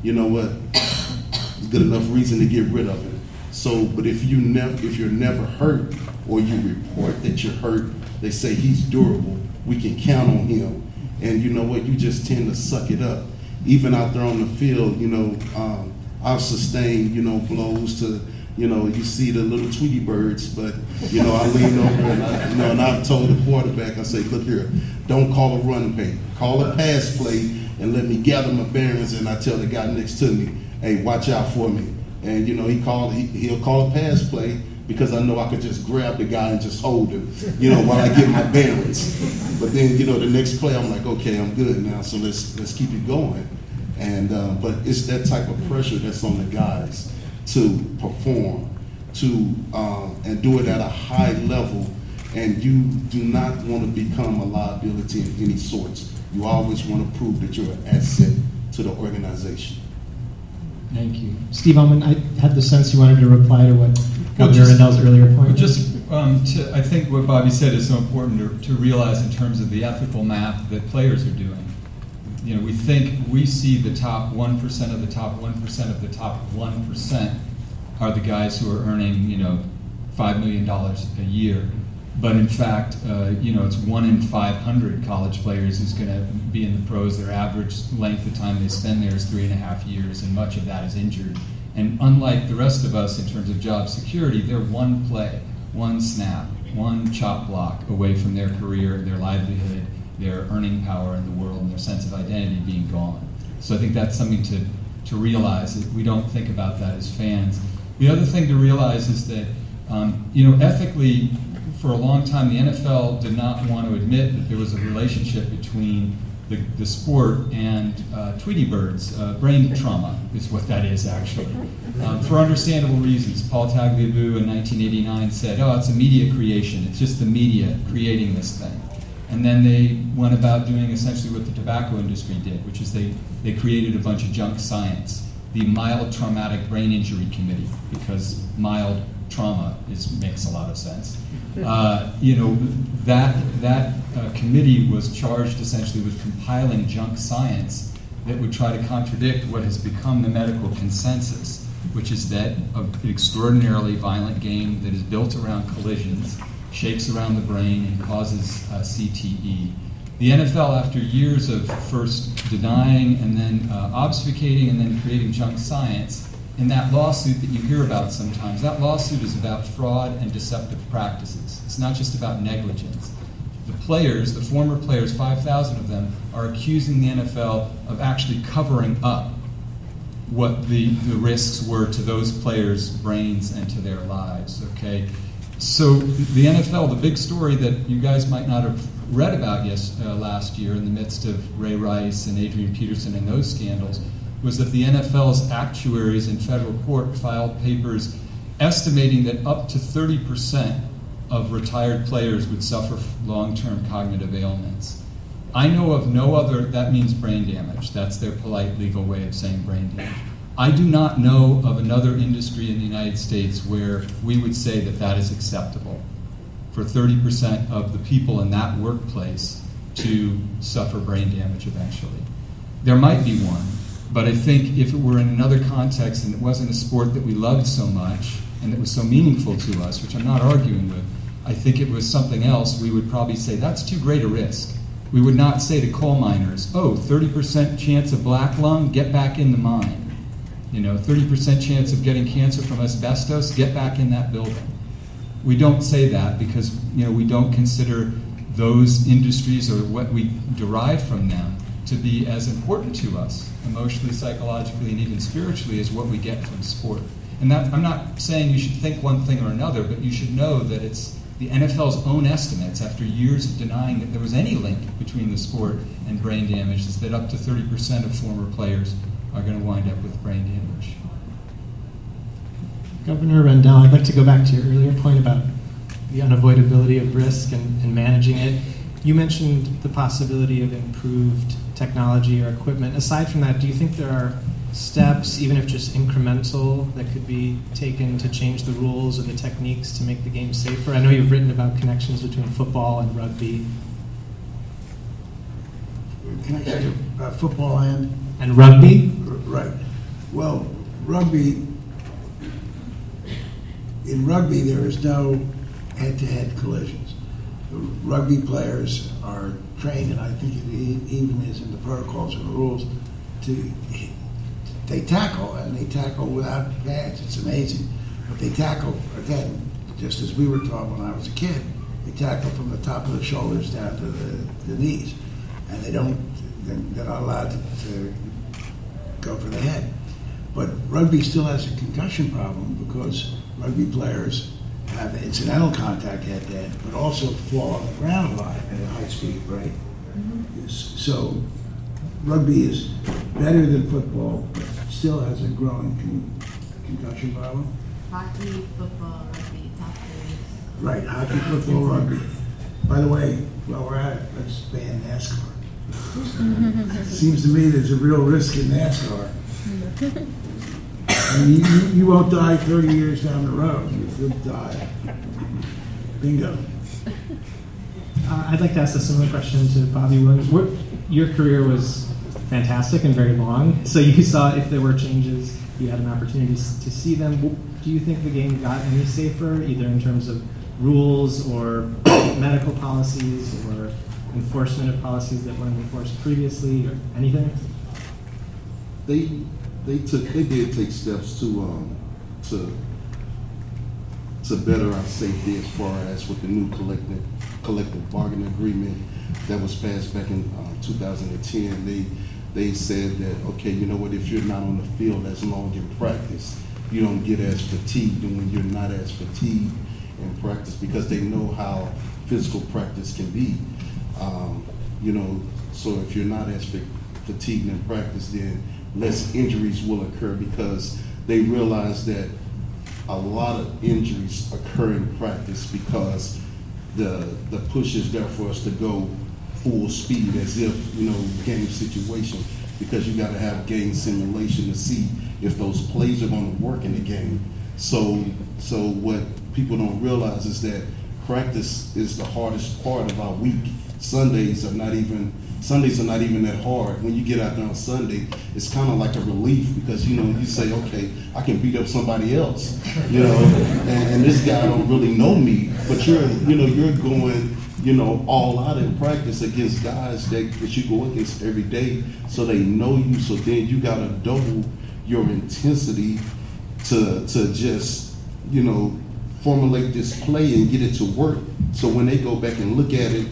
E: You know what? It's good enough reason to get rid of him. So, but if you never, if you're never hurt, or you report that you're hurt, they say he's durable. We can count on him. And you know what? You just tend to suck it up. Even out there on the field, you know, um, I've sustained, you know, blows to, you know, you see the little Tweety birds, but you know, I lean over and I, you know, and I've told the quarterback, I say, look here, don't call a run play, call a pass play, and let me gather my bearings. And I tell the guy next to me, hey, watch out for me. And you know, he called, he, he'll call a pass play because I know I could just grab the guy and just hold him, you know, while I get my bearings. But then, you know, the next play, I'm like, okay, I'm good now, so let's let's keep it going. And uh, but it's that type of pressure that's on the guys to perform, to um, and do it at a high level. And you do not want to become a liability of any sorts. You always want to prove that you're an asset to the organization.
B: Thank you. Steve Almond, I had the sense you wanted to reply to what
C: Well,
B: Governor Rendell's earlier point.
C: Just um, to, I think what Bobbie said is so important to, to realize in terms of the ethical math that players are doing. You know, we think we see the top 1% of the top 1% of the top 1% are the guys who are earning, you know, $5 million a year. But in fact, uh, you know, it's one in 500 college players who's going to be in the pros. Their average length of time they spend there is three and a half years, and much of that is injured. And unlike the rest of us in terms of job security, they're one play, one snap, one chop block away from their career, their livelihood, their earning power in the world, and their sense of identity being gone. So I think that's something to, to realize that we don't think about that as fans. The other thing to realize is that, um, you know, ethically, for a long time, the NFL did not want to admit that there was a relationship between the, the sport and uh, Tweety birds. Uh, brain trauma is what that is, actually. Um, for understandable reasons. Paul Tagliabue in 1989 said, oh, it's a media creation. It's just the media creating this thing. And then they went about doing essentially what the tobacco industry did, which is they, they created a bunch of junk science. The Mild Traumatic Brain Injury Committee, because mild trauma is, makes a lot of sense. Uh, you know, that, that uh, committee was charged essentially with compiling junk science that would try to contradict what has become the medical consensus, which is that an extraordinarily violent game that is built around collisions, shakes around the brain, and causes uh, CTE. The NFL, after years of first denying and then uh, obfuscating and then creating junk science, in that lawsuit that you hear about sometimes, that lawsuit is about fraud and deceptive practices. It's not just about negligence. The players, the former players, 5,000 of them, are accusing the NFL of actually covering up what the, the risks were to those players' brains and to their lives. Okay, so the NFL, the big story that you guys might not have read about yes, uh, last year in the midst of Ray Rice and Adrian Peterson and those scandals was that the NFL's actuaries in federal court filed papers estimating that up to 30% of retired players would suffer long term cognitive ailments. I know of no other, that means brain damage. That's their polite legal way of saying brain damage. I do not know of another industry in the United States where we would say that that is acceptable for 30% of the people in that workplace to suffer brain damage eventually. There might be one, but I think if it were in another context and it wasn't a sport that we loved so much and that was so meaningful to us, which I'm not arguing with, I think it was something else, we would probably say that's too great a risk. We would not say to coal miners, oh, 30% chance of black lung, get back in the mine. You know, 30% chance of getting cancer from asbestos, get back in that building. We don't say that because, you know, we don't consider those industries or what we derive from them to be as important to us emotionally, psychologically, and even spiritually as what we get from sport. And that, I'm not saying you should think one thing or another, but you should know that it's the NFL's own estimates, after years of denying that there was any link between the sport and brain damage, is that up to 30% of former players are going to wind up with brain damage.
B: Governor Rendell, I'd like to go back to your earlier point about the unavoidability of risk and, and managing it. You mentioned the possibility of improved technology or equipment. Aside from that, do you think there are steps, even if just incremental, that could be taken to change the rules or the techniques to make the game safer? I know you've written about connections between football and rugby.
F: Uh, football and
B: And rugby?
F: Right. Well, rugby, in rugby, there is no head-to-head collisions. The Rugby players are trained, and I think it even is in the protocols or the rules, to, they tackle, and they tackle without pads. It's amazing. But they tackle, again, just as we were taught when I was a kid, they tackle from the top of the shoulders down to the, the knees. And they don't, they're not allowed to, to go for the head. But rugby still has a concussion problem because rugby players have incidental contact to head, but also fall on the ground a lot at high speed, right? Mm-hmm. Yes. So rugby is better than football, but still has a growing con- concussion problem.
D: Hockey, football, rugby, top three.
F: Right, hockey, football, rugby. By the way, while we're at it, let's ban NASCAR. Seems to me there's a real risk in NASCAR. I you, you- you won't die 30 years down the road. You'll die. Bingo.
B: Uh, I'd like to ask a similar question to Bobbie Williams. What, your career was fantastic and very long, so you saw if there were changes, you had an opportunity to see them. Do you think the game got any safer, either in terms of rules or medical policies or enforcement of policies that weren't enforced previously or anything?
E: they they took they did take steps to um to to better our safety as far as with the new collective collective bargaining agreement that was passed back in um, 2010 they they said that okay you know what if you're not on the field as long in practice you don't get as fatigued. And when you're not as fatigued in practice because they know how physical practice can be um, you know so if you're not as fa- fatigued in practice then less injuries will occur because they realize that a lot of injuries occur in practice because the the push is there for us to go full speed as if you know game situation because you got to have game simulation to see if those plays are going to work in the game. So so what people don't realize is that practice is the hardest part of our week. Sundays are not even Sundays are not even that hard. When you get out there on Sunday, it's kind of like a relief because you know you say, okay, I can beat up somebody else, you know, and, and this guy don't really know me, but you're you know you're going you know all out in practice against guys that, that you go against every day, so they know you. So then you got to double your intensity to to just you know formulate this play and get it to work. So when they go back and look at it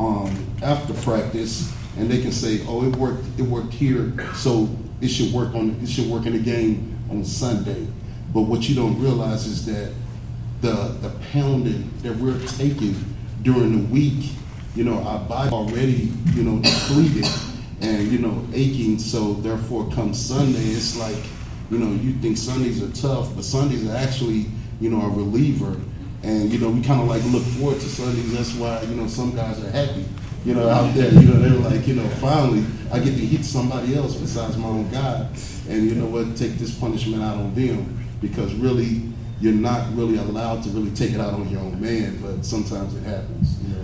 E: um, after practice, and they can say, "Oh, it worked. It worked here, so it should work on. It should work in the game on Sunday." But what you don't realize is that the the pounding that we're taking during the week, you know, our body already, you know, depleted and you know aching. So therefore, come Sunday, it's like, you know, you think Sundays are tough, but Sundays are actually, you know, a reliever. And you know, we kind of like look forward to Sundays. That's why you know some guys are happy, you know, out there. You know, they're like, you know, finally I get to hit somebody else besides my own guy, and you know what, take this punishment out on them because really you're not really allowed to really take it out on your own man, but sometimes it happens. You know,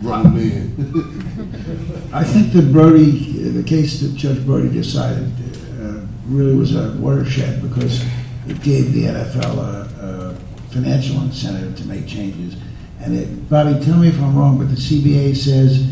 E: grown man.
F: I think that Brody, the case that Judge Brody decided, uh, really was a watershed because it gave the NFL a, a financial incentive to make changes. And it, Bobbie, tell me if I'm wrong, but the CBA says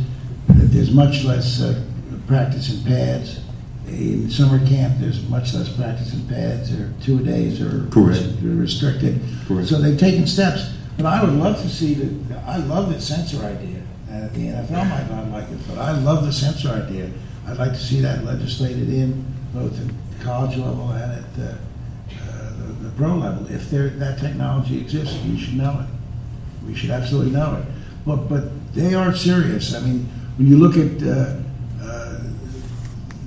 F: that there's much less uh, practice in pads. In summer camp, there's much less practice in pads, or two a days are
E: Correct.
F: restricted.
E: Correct.
F: So they've taken steps. But I would love to see the, I love the sensor idea. And the NFL might not like it, but I love the sensor idea. I'd like to see that legislated in both at college level and at the, uh, pro level. If there, that technology exists, we should know it. We should absolutely know it. But, but they are serious. I mean, when you look at uh, uh,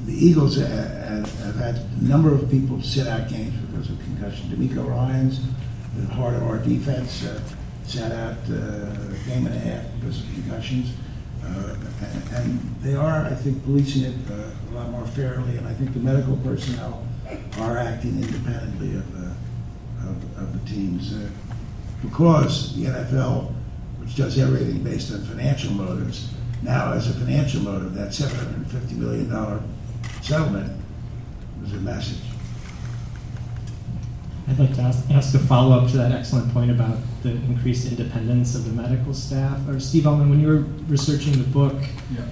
F: the Eagles, uh, have have had a number of people sit out games because of concussion. DeMeco Ryans, the heart of our defense, uh, sat out uh, a game and a half because of concussions. Uh, and, and they are, I think, policing it uh, a lot more fairly, and I think the medical personnel are acting independently of the, of, of the teams. Uh, because the NFL, which does everything based on financial motives, now has a financial motive. That $750 million settlement was a message.
B: I'd like to ask, ask a follow up to that excellent point about the increased independence of the medical staff. Or Steve Almond, when you were researching the book,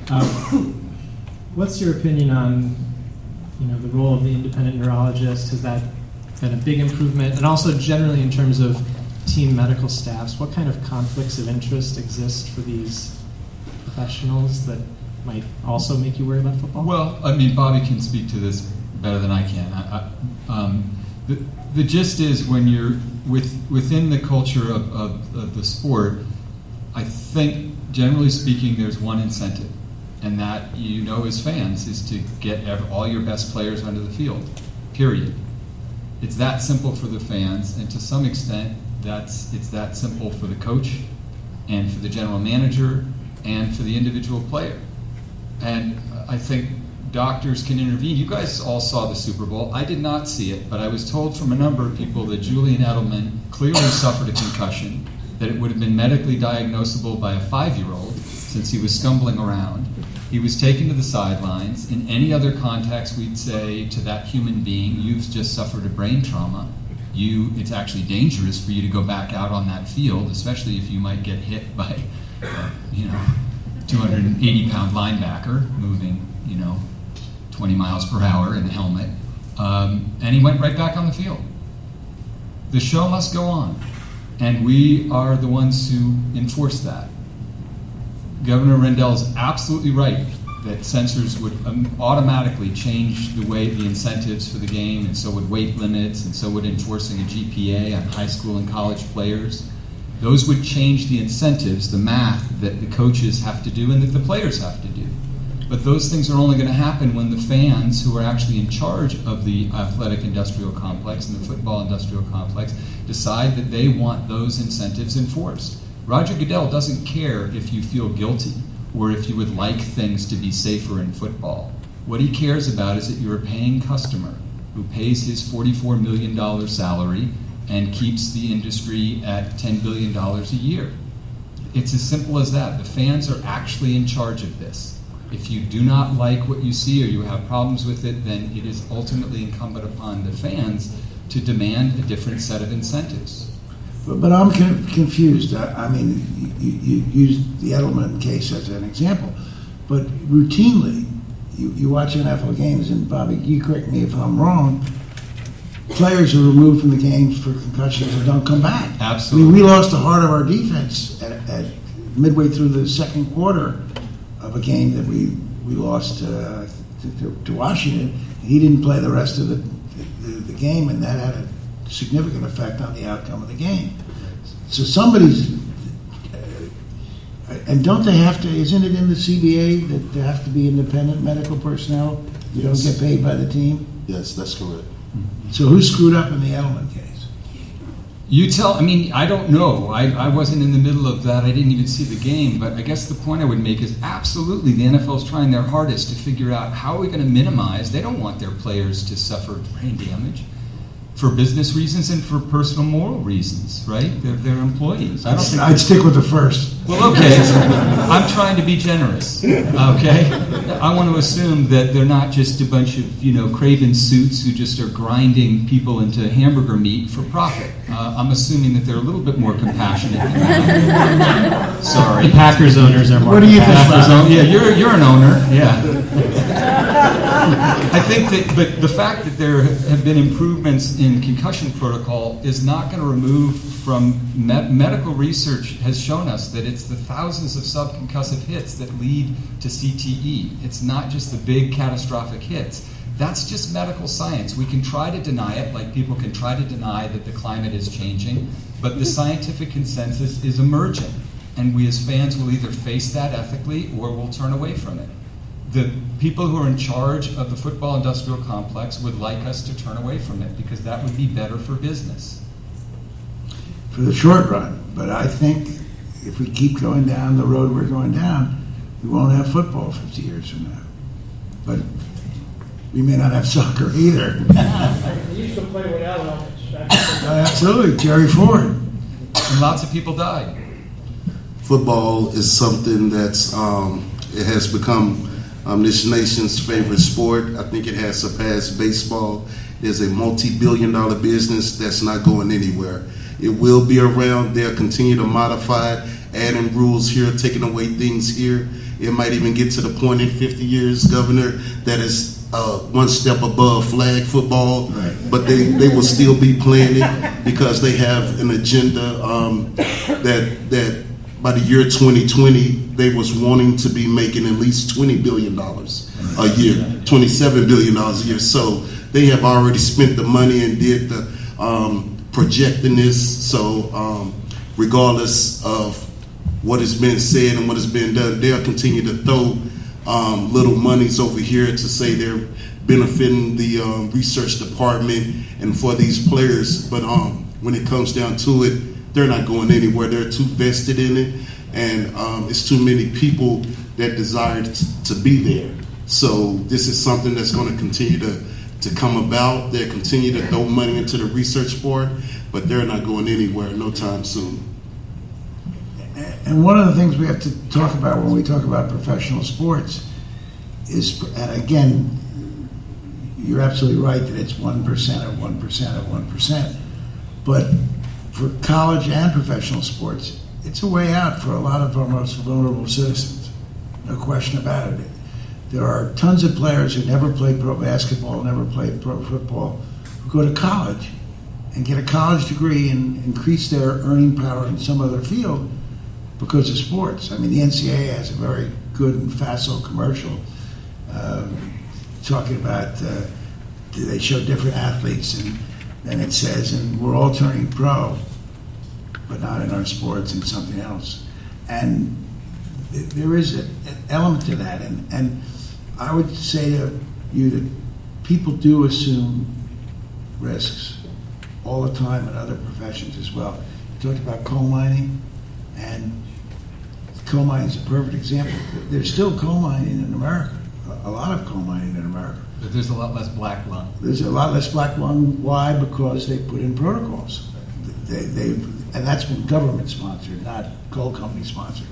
B: uh, what's your opinion on you know the role of the independent neurologist? Has that been a big improvement? And also generally in terms of team medical staffs, what kind of conflicts of interest exist for these professionals that might also make you worry about football?
C: Well, I mean, Bobbie can speak to this better than I can. I, I, um, the, the gist is when you're with, within the culture of, of, of the sport, I think, generally speaking, there's one incentive, and that you know as fans is to get all your best players onto the field, period. It's that simple for the fans, and to some extent, that's, it's that simple for the coach and for the general manager and for the individual player. And I think doctors can intervene. You guys all saw the Super Bowl. I did not see it, but I was told from a number of people that Julian Edelman clearly suffered a concussion, that it would have been medically diagnosable by a five year old since he was stumbling around. He was taken to the sidelines. In any other context, we'd say to that human being, You've just suffered a brain trauma. You, it's actually dangerous for you to go back out on that field, especially if you might get hit by, uh, you know, 280 pound linebacker moving, you know, 20 miles per hour in a helmet. Um, and he went right back on the field. The show must go on. And we are the ones who enforce that. Governor Rendell is absolutely right that sensors would um, automatically change the way the incentives for the game, and so would weight limits, and so would enforcing a GPA on high school and college players. Those would change the incentives, the math that the coaches have to do and that the players have to do. But those things are only going to happen when the fans who are actually in charge of the athletic industrial complex and the football industrial complex decide that they want those incentives enforced. Roger Goodell doesn't care if you feel guilty or if you would like things to be safer in football. What he cares about is that you're a paying customer who pays his $44 million salary and keeps the industry at $10 billion a year. It's as simple as that. The fans are actually in charge of this. If you do not like what you see or you have problems with it, then it is ultimately incumbent upon the fans to demand a different set of incentives.
F: But, but I'm con- confused. I, I mean, you, you used the Edelman case as an example, but routinely, you, you watch NFL games, and Bobbie, you correct me if I'm wrong, players are removed from the games for concussions and don't come back.
C: Absolutely.
F: I mean, we lost the heart of our defense at, at midway through the second quarter of a game that we, we lost uh, to, to, to Washington. He didn't play the rest of the, the, the game, and that had a significant effect on the outcome of the game. So somebody's, uh, and don't they have to? Isn't it in the CBA that they have to be independent medical personnel? You don't get paid by the team.
E: Yes, that's correct.
F: So who screwed up in the Edelman case?
C: You tell, I mean, I don't know. I, I wasn't in the middle of that. I didn't even see the game. But I guess the point I would make is absolutely the NFL's trying their hardest to figure out how are we going to minimize. They don't want their players to suffer brain damage for business reasons and for personal moral reasons, right? They're, they're employees. I don't think
F: I'd stick with the first.
C: Well, okay. I'm trying to be generous. Okay, I want to assume that they're not just a bunch of you know craven suits who just are grinding people into hamburger meat for profit. Uh, I'm assuming that they're a little bit more compassionate. Than that. Sorry,
B: The Packers owners are more.
F: What do you think
C: Packers
F: about
C: own- Yeah, you're you're an owner. Yeah. I think that, but the fact that there have been improvements in concussion protocol is not going to remove from me- medical research has shown us that it's the thousands of subconcussive hits that lead to CTE. It's not just the big catastrophic hits. That's just medical science. We can try to deny it, like people can try to deny that the climate is changing, but the scientific consensus is emerging. And we as fans will either face that ethically or we'll turn away from it the people who are in charge of the football industrial complex would like us to turn away from it because that would be better for business.
F: for the short run. But I think if we keep going down the road we're going down, we won't have football 50 years from now. But we may not have soccer either.
G: We used to play without helmets. That's-
F: Absolutely, Jerry Ford.
C: And lots of people died.
E: Football is something that's um, it has become um, this nation's favorite sport. I think it has surpassed baseball. It's a multi-billion-dollar business that's not going anywhere. It will be around. They'll continue to modify it, adding rules here, taking away things here. It might even get to the point in 50 years, Governor, that is uh, one step above flag football.
F: Right.
E: But they, they will still be playing it because they have an agenda um, that that by the year 2020 they was wanting to be making at least 20 billion dollars a year, 27 billion dollars a year. So they have already spent the money and did the um, projecting this. So um, regardless of what has been said and what has been done, they'll continue to throw um, little monies over here to say they're benefiting the um, research department and for these players. But um, when it comes down to it, they're not going anywhere. They're too vested in it, and um, it's too many people that desire t- to be there. So this is something that's going to continue to to come about. They continue to throw money into the research board, but they're not going anywhere no time soon.
F: And one of the things we have to talk about when we talk about professional sports is, and again, you're absolutely right that it's 1% of 1% of 1%. But for college and professional sports, it's a way out for a lot of our most vulnerable citizens. No question about it. There are tons of players who never played pro basketball, never played pro football, who go to college and get a college degree and increase their earning power in some other field because of sports. I mean, the NCAA has a very good and facile commercial um, talking about uh, they show different athletes, and then it says, and we're all turning pro, but not in our sports and something else. And there is an element to that, and, and I would say to you that people do assume risks all the time in other professions as well. You talked about coal mining, and coal mining is a perfect example. There's still coal mining in America, a- lot of coal mining in America.
C: But there's a lot less black lung.
F: There's a lot less black lung. Why? Because they put in protocols. They, they, and that's been government sponsored, not coal company sponsored.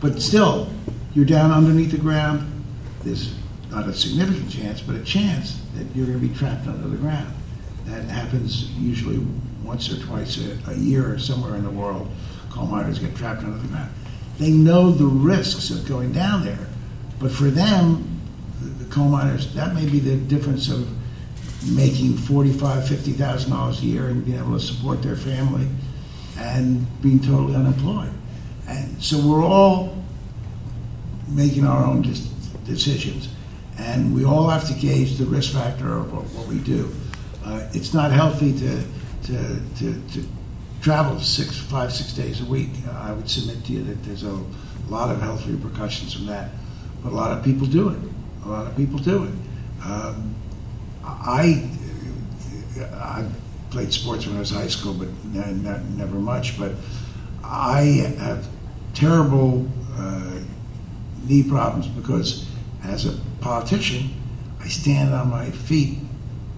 F: But still, you're down underneath the ground. There's not a significant chance, but a chance that you're going to be trapped under the ground. That happens usually once or twice a, a year or somewhere in the world. Coal miners get trapped under the ground. They know the risks of going down there, but for them, the, the coal miners, that may be the difference of making forty-five, fifty thousand dollars a year and being able to support their family and being totally unemployed. And so we're all making our own decisions, and we all have to gauge the risk factor of what, what we do. Uh, it's not healthy to, to, to, to travel six, five, six days a week. I would submit to you that there's a lot of health repercussions from that, but a lot of people do it. A lot of people do it. Um, I, I played sports when I was high school, but ne- ne- never much. But I have terrible uh, knee problems because, as a politician, I stand on my feet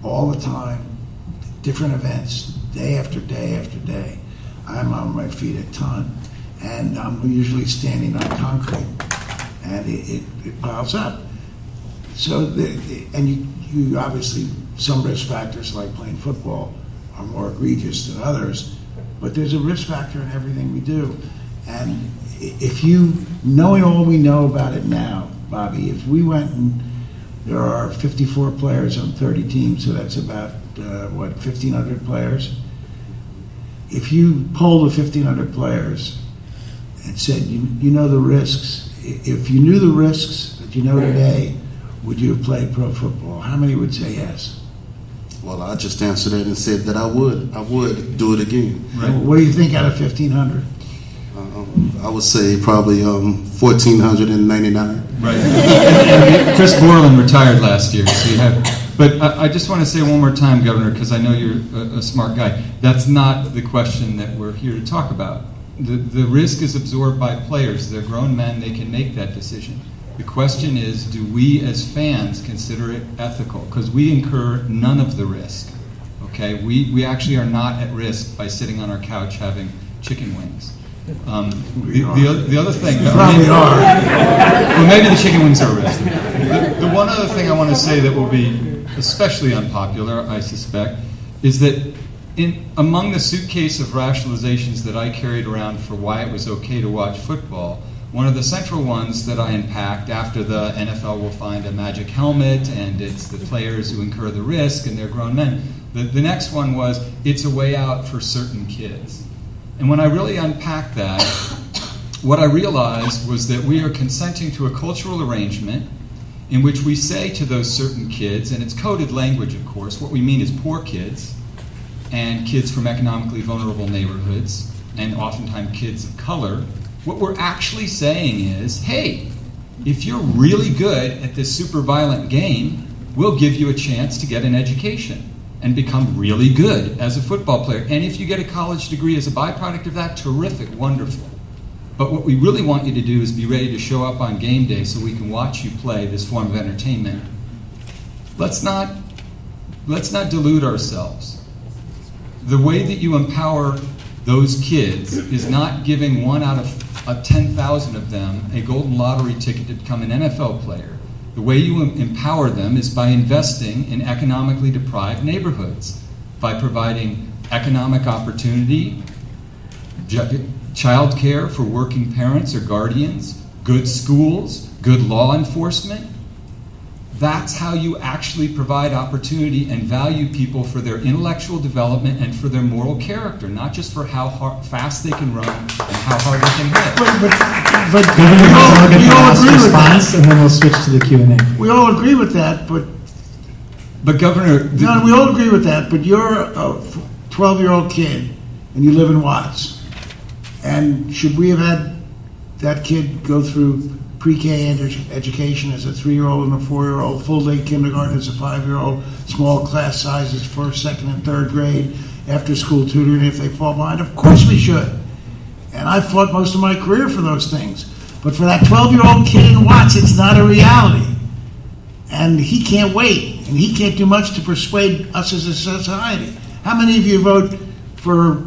F: all the time, different events, day after day after day. I'm on my feet a ton, and I'm usually standing on concrete, and it, it, it piles up. So, the, the- and you, you obviously, some risk factors like playing football are more egregious than others, but there's a risk factor in everything we do. And if you, knowing all we know about it now, Bobbie, if we went and there are 54 players on 30 teams, so that's about, uh, what, 1,500 players? If you polled the 1,500 players and said, you, you know the risks, if you knew the risks that you know today, would you have played pro football? How many would say yes?
E: Well, I just answered it and said that I would. I would do it again.
F: And What do you think out of 1,500?
E: Um, I would say probably um, 1,499.
C: Right. Chris Borland retired last year, so you have. But I, I just want to say one more time, Governor, because I know you're a, a smart guy. That's not the question that we're here to talk about. The, the risk is absorbed by players. They're grown men, they can make that decision. The question is do we as fans consider it ethical? Because we incur none of the risk. Okay? We, we actually are not at risk by sitting on our couch having chicken wings. Um, the, the, the other thing.
F: Probably are.
C: Well, maybe the chicken wings are arrested. The, the one other thing I want to say that will be especially unpopular, I suspect, is that in among the suitcase of rationalizations that I carried around for why it was okay to watch football, one of the central ones that I unpacked after the NFL will find a magic helmet and it's the players who incur the risk and they're grown men. The, the next one was it's a way out for certain kids. And when I really unpacked that, what I realized was that we are consenting to a cultural arrangement in which we say to those certain kids, and it's coded language, of course, what we mean is poor kids and kids from economically vulnerable neighborhoods, and oftentimes kids of color. What we're actually saying is, hey, if you're really good at this super violent game, we'll give you a chance to get an education and become really good as a football player. And if you get a college degree as a byproduct of that, terrific, wonderful. But what we really want you to do is be ready to show up on game day so we can watch you play this form of entertainment. Let's not let's not delude ourselves. The way that you empower those kids is not giving one out of uh, 10,000 of them a golden lottery ticket to become an NFL player. The way you empower them is by investing in economically deprived neighborhoods, by providing economic opportunity, child care for working parents or guardians, good schools, good law enforcement. That's how you actually provide opportunity and value people for their intellectual development and for their moral character, not just for how hard, fast they can run and how hard they can hit.
F: But, but, but
B: Governor
F: we all, we
B: for
F: all
B: last
F: agree with that.
B: and then we'll switch to the Q and A.
F: We all agree with that, but
C: But Governor, the-
F: no, we all agree with that. But you're a 12 year old kid and you live in Watts. And should we have had that kid go through pre-K edu- education as a three-year-old and a four-year-old, full-day kindergarten as a five-year-old, small class sizes, first, second, and third grade, after-school tutoring if they fall behind? Of course we should. And I fought most of my career for those things. But for that 12-year-old kid in Watts, it's not a reality. And he can't wait, and he can't do much to persuade us as a society. How many of you vote for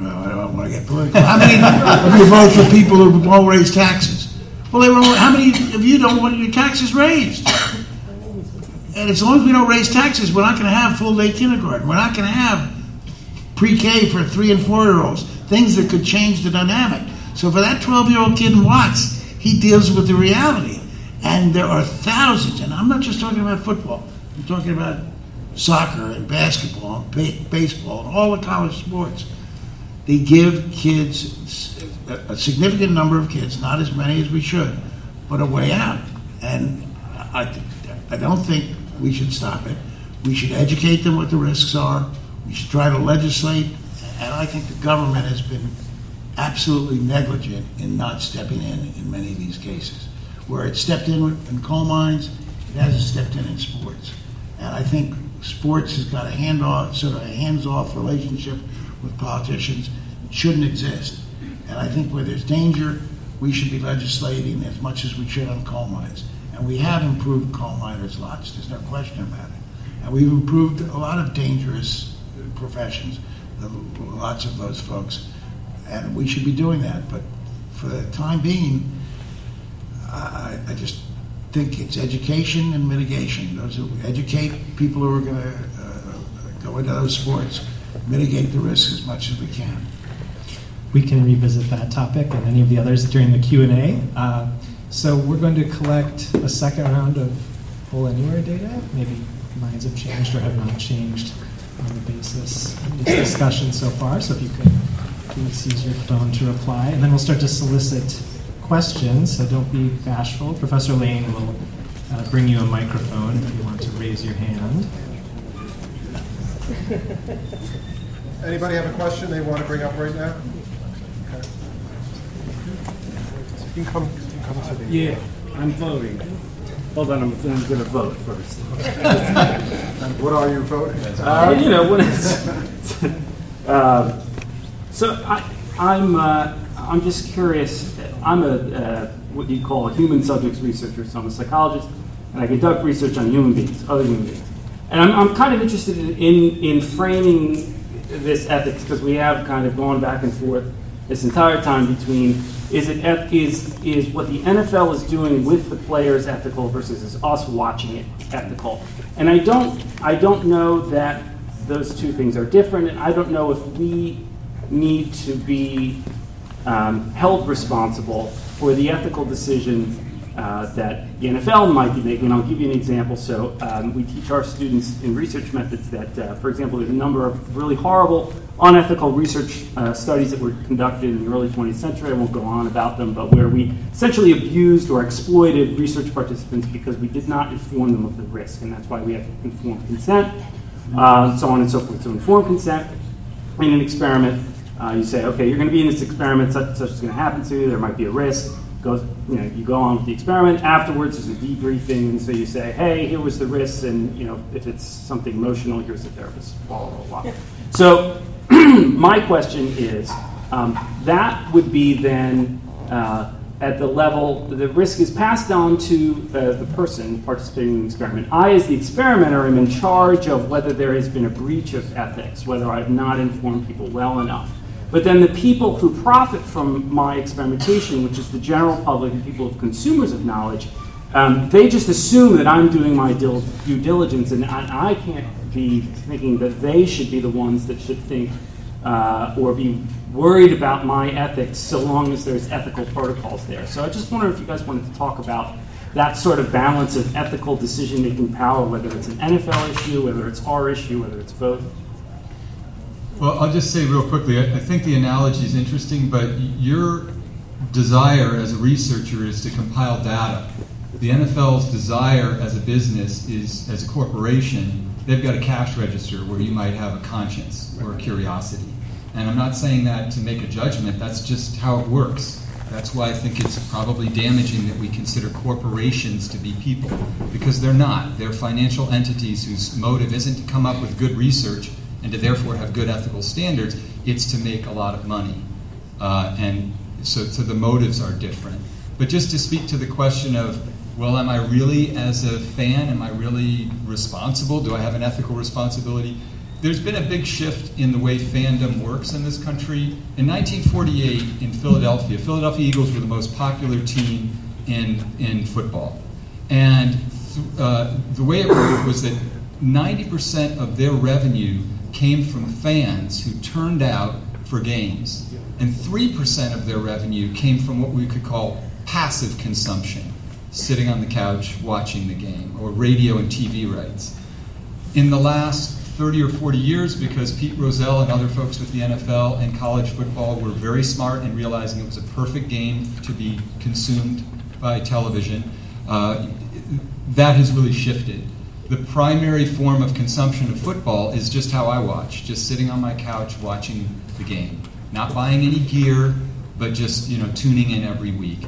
F: well, I don't want to get political. How many of you vote for people who won't raise taxes? Well, they were, how many of you don't want your taxes raised? And as long as we don't raise taxes, we're not going to have full day kindergarten. We're not going to have pre K for three and four year olds, things that could change the dynamic. So for that 12 year old kid in Watts, he deals with the reality. And there are thousands, and I'm not just talking about football, I'm talking about soccer and basketball and baseball and all the college sports they give kids a significant number of kids, not as many as we should, but a way out. And I, I don't think we should stop it. We should educate them what the risks are. We should try to legislate. And I think the government has been absolutely negligent in not stepping in in many of these cases. Where it stepped in in coal mines, it hasn't stepped in in sports. And I think sports has got a handoff, sort of a hands-off relationship with politicians. Shouldn't exist. And I think where there's danger, we should be legislating as much as we should on coal mines. And we have improved coal miners' lots, there's no question about it. And we've improved a lot of dangerous professions, lots of those folks. And we should be doing that. But for the time being, I, I just think it's education and mitigation. Those who educate people who are going to uh, go into those sports, mitigate the risks as much as we can.
B: We can revisit that topic and any of the others during the Q&A. Uh, so we're going to collect a second round of Poll Anywhere data. Maybe minds have changed or have not changed on the basis of this discussion so far. So if you could please use your phone to reply. And then we'll start to solicit questions, so don't be bashful. Professor Lane will uh, bring you a microphone if you want to raise your hand.
H: Anybody have a question they want to bring up right now? Okay. You can come, you can come to the.
I: Yeah, I'm voting. Hold on, I'm, I'm gonna vote first.
H: What are you voting?
I: Uh, you know, when it's, uh, so I, I'm, uh, I'm just curious. I'm a, uh, what you call a human subjects researcher, so I'm a psychologist, and I conduct research on human beings, other human beings. And I'm, I'm kind of interested in, in, in framing this ethics because we have kind of gone back and forth this entire time between is it is is what the NFL is doing with the players ethical versus is us watching it ethical. And I don't I don't know that those two things are different, and I don't know if we need to be um, held responsible for the ethical decision uh, that the NFL might be making. I'll give you an example. So um, we teach our students in research methods that, uh, for example, there's a number of really horrible, unethical research uh, studies that were conducted in the early 20th century. I won't go on about them, but where we essentially abused or exploited research participants because we did not inform them of the risk, and that's why we have informed consent, uh, so on and so forth. So informed consent in an experiment, uh, you say, okay, you're going to be in this experiment, such such is going to happen to you. There might be a risk. Goes, you know, you go on with the experiment. Afterwards, there's a debriefing, and so you say, hey, here was the risks, and you know, if it's something emotional, here's the therapist. Blah blah blah. So, my question is, um, that would be then uh, at the level the risk is passed on to uh, the person participating in the experiment. I, as the experimenter, am in charge of whether there has been a breach of ethics, whether I've not informed people well enough. But then the people who profit from my experimentation, which is the general public and people of consumers of knowledge, um, they just assume that I'm doing my dil- due diligence, and I, I can't be thinking that they should be the ones that should think uh, or be worried about my ethics so long as there's ethical protocols there. So I just wonder if you guys wanted to talk about that sort of balance of ethical decision making power, whether it's an NFL issue, whether it's our issue, whether it's both.
C: Well, I'll just say real quickly, I, I think the analogy is interesting, but your desire as a researcher is to compile data. The NFL's desire as a business is, as a corporation, they've got a cash register where you might have a conscience or a curiosity. And I'm not saying that to make a judgment, that's just how it works. That's why I think it's probably damaging that we consider corporations to be people, because they're not. They're financial entities whose motive isn't to come up with good research and to therefore have good ethical standards, it's to make a lot of money. Uh, and so, so the motives are different. But just to speak to the question of, well, am I really, as a fan, am I really responsible? Do I have an ethical responsibility? There's been a big shift in the way fandom works in this country. In 1948, in Philadelphia, Philadelphia Eagles were the most popular team in, in football. And th- uh, the way it worked was that 90% of their revenue came from fans who turned out for games, and 3% of their revenue came from what we could call passive consumption, sitting on the couch watching the game, or radio and TV rights. In the last 30 or 40 years, because Pete Rozelle and other folks with the NFL and college football were very smart in realizing it was a perfect game to be consumed by television, uh, that has really shifted. The primary form of consumption of football is just how I watch, just sitting on my couch watching the game, not buying any gear, but just you know tuning in every week.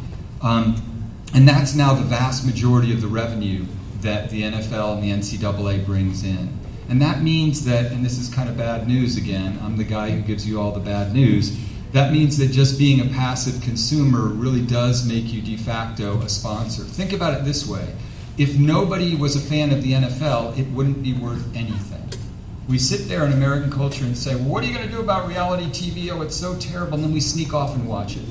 C: Um, and that's now the vast majority of the revenue that the NFL and the NCAA brings in. And that means that, and this is kind of bad news again, I'm the guy who gives you all the bad news. That means that just being a passive consumer really does make you de facto a sponsor. Think about it this way if nobody was a fan of the NFL, it wouldn't be worth anything. We sit there in American culture and say, well, what are you going to do about reality TV? Oh, it's so terrible. And then we sneak off and watch it.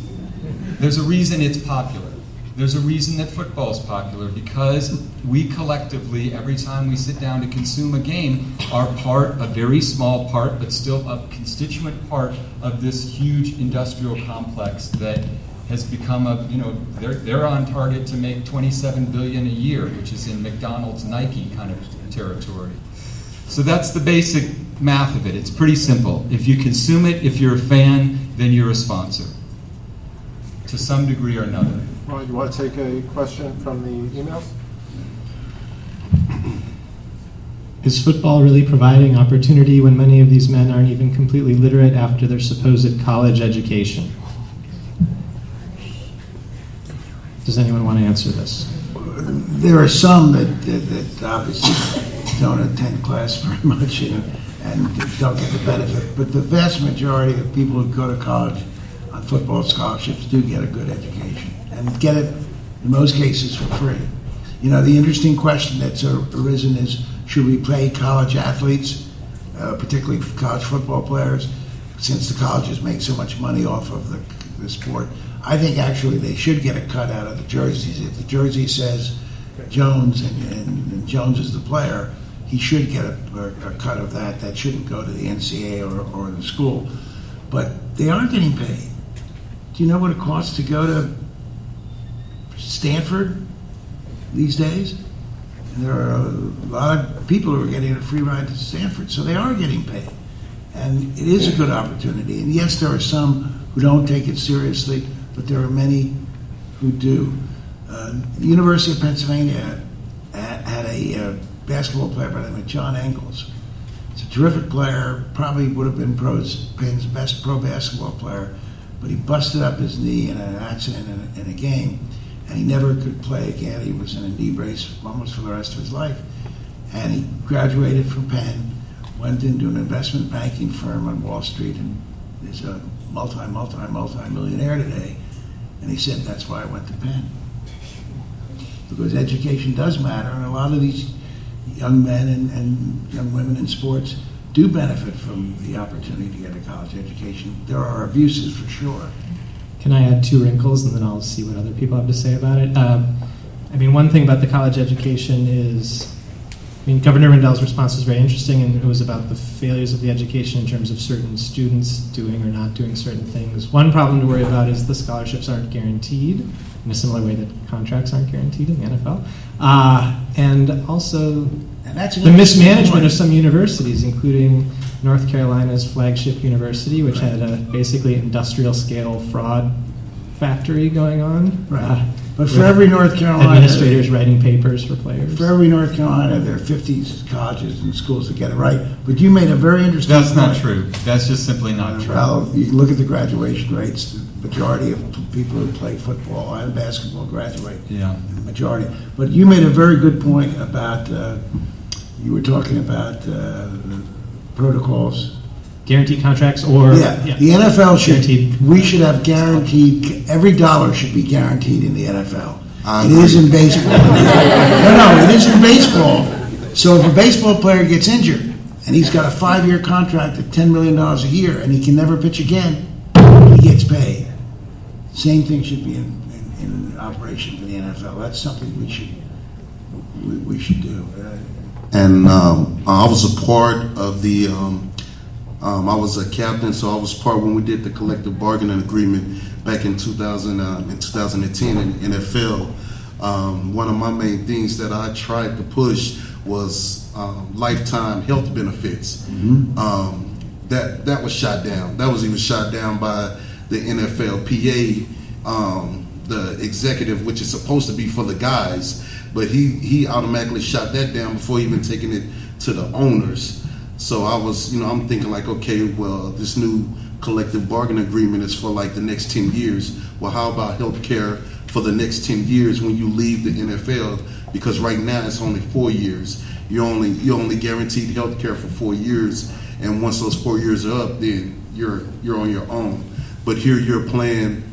C: There's a reason it's popular. There's a reason that football is popular because we collectively, every time we sit down to consume a game, are part, a very small part, but still a constituent part of this huge industrial complex that has become a, you know, they're, they're on target to make 27 billion a year, which is in McDonald's, Nike kind of territory. So that's the basic math of it. It's pretty simple. If you consume it, if you're a fan, then you're a sponsor to some degree or another.
H: Well, you want to take a question from the emails?
B: Is football really providing opportunity when many of these men aren't even completely literate after their supposed college education? Does anyone want to answer this?
F: There are some that, that, that obviously don't attend class very much and, and don't get the benefit, but the vast majority of people who go to college on football scholarships do get a good education and get it in most cases for free. You know, the interesting question that's arisen is should we pay college athletes, uh, particularly college football players, since the colleges make so much money off of the, the sport? I think actually they should get a cut out of the jerseys. If the jersey says Jones and, and, and Jones is the player, he should get a, a, cut of that. That shouldn't go to the NCAA or, or the school. But they are getting paid. Do you know what it costs to go to Stanford these days? And there are a lot of people who are getting a free ride to Stanford, so they are getting paid. And it is a good opportunity. And yes, there are some who don't take it seriously but there are many who do. Uh, the University of Pennsylvania had a uh, basketball player by the name of John Engels. He's a terrific player, probably would have been Penn's best pro basketball player, but he busted up his knee in an accident in a, in a game, and he never could play again. He was in a knee brace almost for the rest of his life. And he graduated from Penn, went into an investment banking firm on Wall Street, and is a multi, multi, multi millionaire today. And he said, that's why I went to Penn. Because education does matter, and a lot of these young men and, and young women in sports do benefit from the opportunity to get a college education. There are abuses for sure.
B: Can I add two wrinkles and then I'll see what other people have to say about it? Um, I mean, one thing about the college education is I mean, Governor Rendell's response was very interesting, and it was about the failures of the education in terms of certain students doing or not doing certain things. One problem to worry about is the scholarships aren't guaranteed in a similar way that contracts aren't guaranteed in the NFL. Uh, and also the mismanagement of some universities, including North Carolina's flagship university, which had a basically industrial scale fraud factory going on.
F: Right. Uh, but for every North Carolina
B: administrators writing papers for players.
F: For every North Carolina, there are 50 colleges and schools that get it right. But you made a very interesting.
C: That's
F: point.
C: not true. That's just simply not true.
F: Well, you look at the graduation rates. The majority of people who play football and basketball graduate.
C: Yeah.
F: The majority. But you made a very good point about. Uh, you were talking about uh, protocols
B: guaranteed contracts or
F: yeah, yeah. the NFL should guaranteed. we should have guaranteed every dollar should be guaranteed in the NFL. It is in baseball. no, no, it is in baseball. So if a baseball player gets injured and he's got a five-year contract at ten million dollars a year and he can never pitch again, he gets paid. Same thing should be in, in, in operation for the NFL. That's something we should we, we should do.
E: And um, I was a part of the. Um, um, I was a captain, so I was part when we did the collective bargaining agreement back in 2000 uh, in 2010 in NFL. Um, one of my main things that I tried to push was um, lifetime health benefits. Mm-hmm. Um, that that was shot down. That was even shot down by the NFLPA. Um, the executive, which is supposed to be for the guys, but he he automatically shot that down before even taking it to the owners. So I was, you know, I'm thinking like, okay, well, this new collective bargaining agreement is for like the next 10 years. Well, how about health care for the next 10 years when you leave the NFL? Because right now it's only four years. You're only you're only guaranteed health care for four years, and once those four years are up, then you're you're on your own. But here you're playing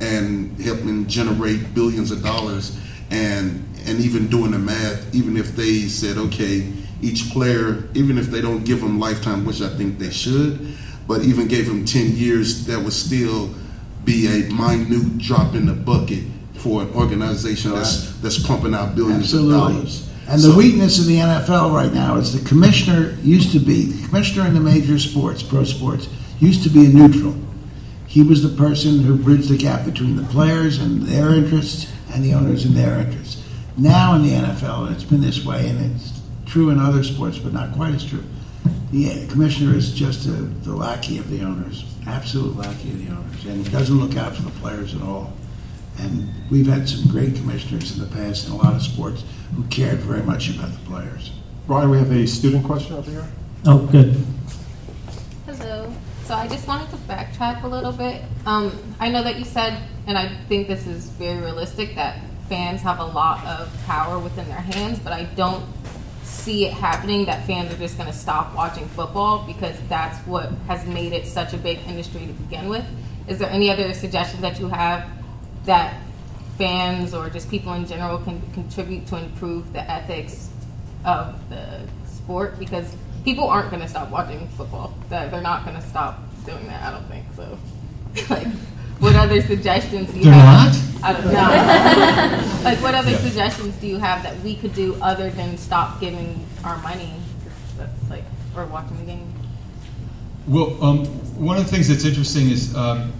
E: and helping generate billions of dollars, and and even doing the math, even if they said, okay, each player, even if they don't give them lifetime, which I think they should, but even gave them 10 years, that would still be a minute drop in the bucket for an organization that's that's pumping out billions
F: Absolutely.
E: of dollars.
F: And the weakness of the NFL right now is the commissioner used to be, the commissioner in the major sports, pro sports, used to be a neutral. He was the person who bridged the gap between the players and their interests and the owners and their interests. Now in the NFL, it's been this way, and it's true in other sports, but not quite as true. The commissioner is just a, the lackey of the owners, absolute lackey of the owners, and he doesn't look out for the players at all. And we've had some great commissioners in the past in a lot of sports who cared very much about the players.
H: Brian, we have a student question over here.
B: Oh, good.
J: Hello. So I just wanted to backtrack a little bit. Um, I know that you said, and I think this is very realistic, that fans have a lot of power within their hands, but I don't see it happening that fans are just going to stop watching football because that's what has made it such a big industry to begin with. Is there any other suggestions that you have that fans or just people in general can contribute to improve the ethics of the sport? Because people aren't going to stop watching football. They're not going to stop doing that. I don't think so. like, what other suggestions do you
B: They're
J: have?
B: not?
J: I don't know. like, what other
C: Yeah.
J: suggestions do you have that we could do other than stop giving our money? That's like, or watching the game.
C: Well, um, one of the things that's interesting is um,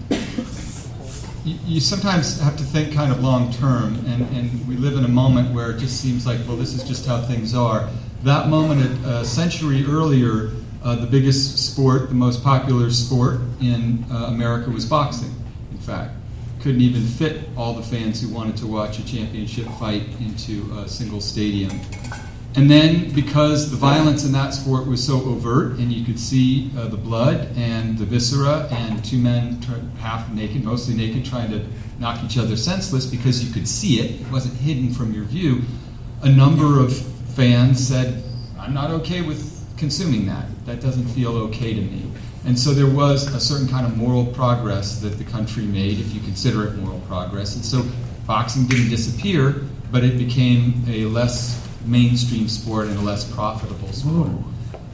C: you, you sometimes have to think kind of long term, and, and we live in a moment where it just seems like, well, this is just how things are. That moment a, a century earlier, uh, the biggest sport, the most popular sport in uh, America was boxing, in fact. Couldn't even fit all the fans who wanted to watch a championship fight into a single stadium. And then, because the violence in that sport was so overt, and you could see uh, the blood and the viscera, and two men half naked, mostly naked, trying to knock each other senseless because you could see it, it wasn't hidden from your view, a number of fans said, I'm not okay with consuming that. That doesn't feel okay to me. And so there was a certain kind of moral progress that the country made, if you consider it moral progress. And so boxing didn't disappear, but it became a less mainstream sport and a less profitable sport.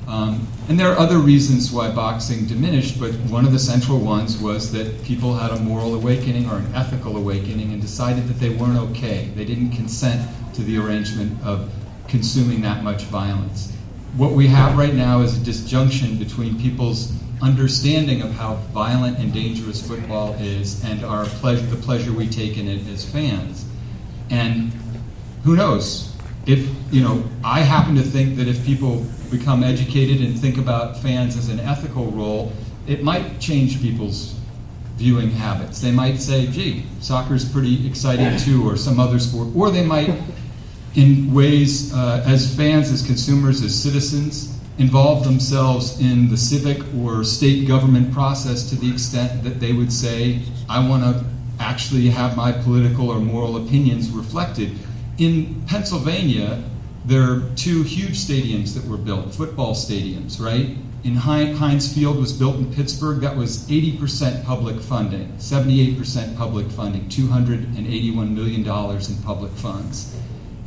C: Um, and there are other reasons why boxing diminished, but one of the central ones was that people had a moral awakening or an ethical awakening and decided that they weren't okay. They didn't consent to the arrangement of consuming that much violence. What we have right now is a disjunction between people's understanding of how violent and dangerous football is and our pleasure, the pleasure we take in it as fans. And who knows? If, you know, I happen to think that if people become educated and think about fans as an ethical role, it might change people's viewing habits. They might say, gee, soccer's pretty exciting too, or some other sport. Or they might, in ways, uh, as fans, as consumers, as citizens, involve themselves in the civic or state government process to the extent that they would say, I want to actually have my political or moral opinions reflected. In Pennsylvania, there are two huge stadiums that were built, football stadiums, right? In Heinz Field was built in Pittsburgh. That was 80% public funding, 78% public funding, $281 million in public funds.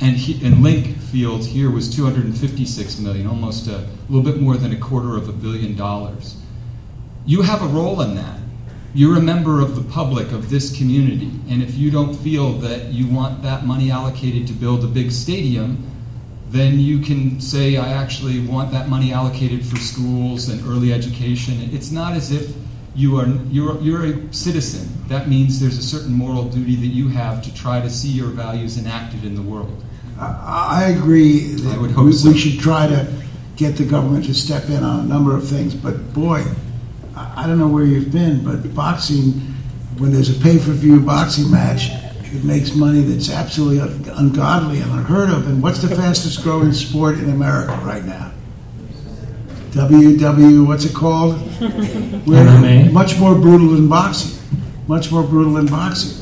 C: And, he, and Linc Field here was 256 million, almost a little bit more than a quarter of a billion dollars. You have a role in that. You're a member of the public of this community, and if you don't feel that you want that money allocated to build a big stadium, then you can say, I actually want that money allocated for schools and early education. It's not as if you are you're, you're a citizen. That means there's a certain moral duty that you have to try to see your values enacted in the world.
F: I I agree that
C: I would hope
F: we,
C: so.
F: we should try to get the government to step in on a number of things. But boy, I I don't know where you've been, but boxing, when there's a pay-per-view boxing match, it makes money that's absolutely un- ungodly and unheard of. And what's the fastest growing sport in America right now? WW, what's it called? We're
B: MMA.
F: Much more brutal than boxing. Much more brutal than boxing.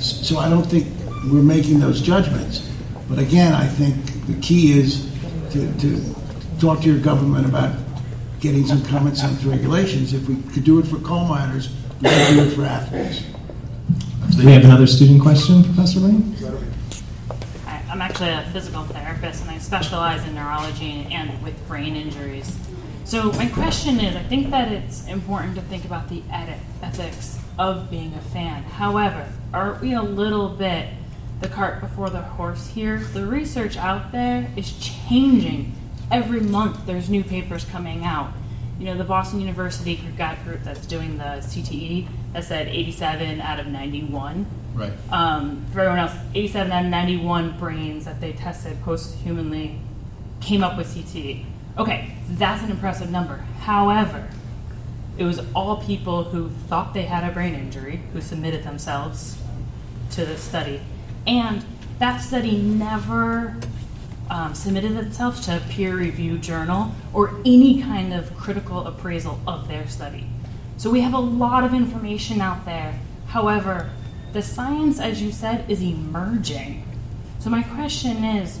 F: So I don't think we're making those judgments. But again, I think the key is to, to talk to your government about getting some common sense regulations. If we could do it for coal miners, we could do it for athletes.
B: Do we have another student question, Professor Lane?
K: I'm actually a physical therapist and I specialize in neurology and with brain injuries. So my question is, I think that it's important to think about the eti- ethics of being a fan. However, aren't we a little bit the cart before the horse here? The research out there is changing. Every month there's new papers coming out. You know, the Boston University group, got group that's doing the CTE that said 87 out of 91
C: Right.
K: um, for everyone else, 87 out of 91 brains that they tested posthumanly came up with CTE. Okay, that's an impressive number. However, it was all people who thought they had a brain injury who submitted themselves to the study. And that study never um, submitted itself to a peer reviewed journal or any kind of critical appraisal of their study. So we have a lot of information out there. However, the science, as you said, is emerging. So my question is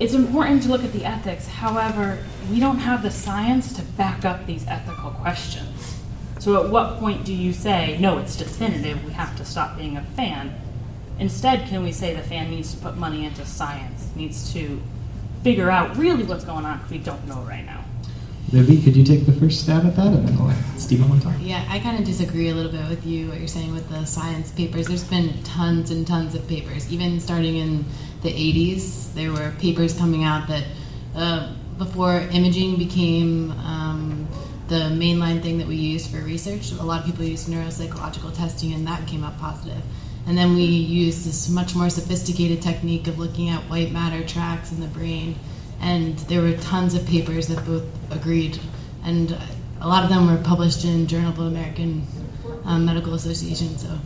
K: it's important to look at the ethics. However, we don't have the science to back up these ethical questions. So at what point do you say, no, it's definitive, we have to stop being a fan? Instead, can we say the fan needs to put money into science, needs to figure out really what's going on because we don't know right now?
B: Libby, could you take the first stab at that, and then I'll let Stephen one talk?
D: Yeah, I kind of disagree a little bit with you, what you're saying with the science papers. There's been tons and tons of papers. Even starting in the 80s, there were papers coming out that uh, before imaging became um, the mainline thing that we used for research, a lot of people used neuropsychological testing, and that came up positive. And then we used this much more sophisticated technique of looking at white matter tracks in the brain. And there were tons of papers that both agreed. And a lot of them were published in Journal of American um, Medical Association. So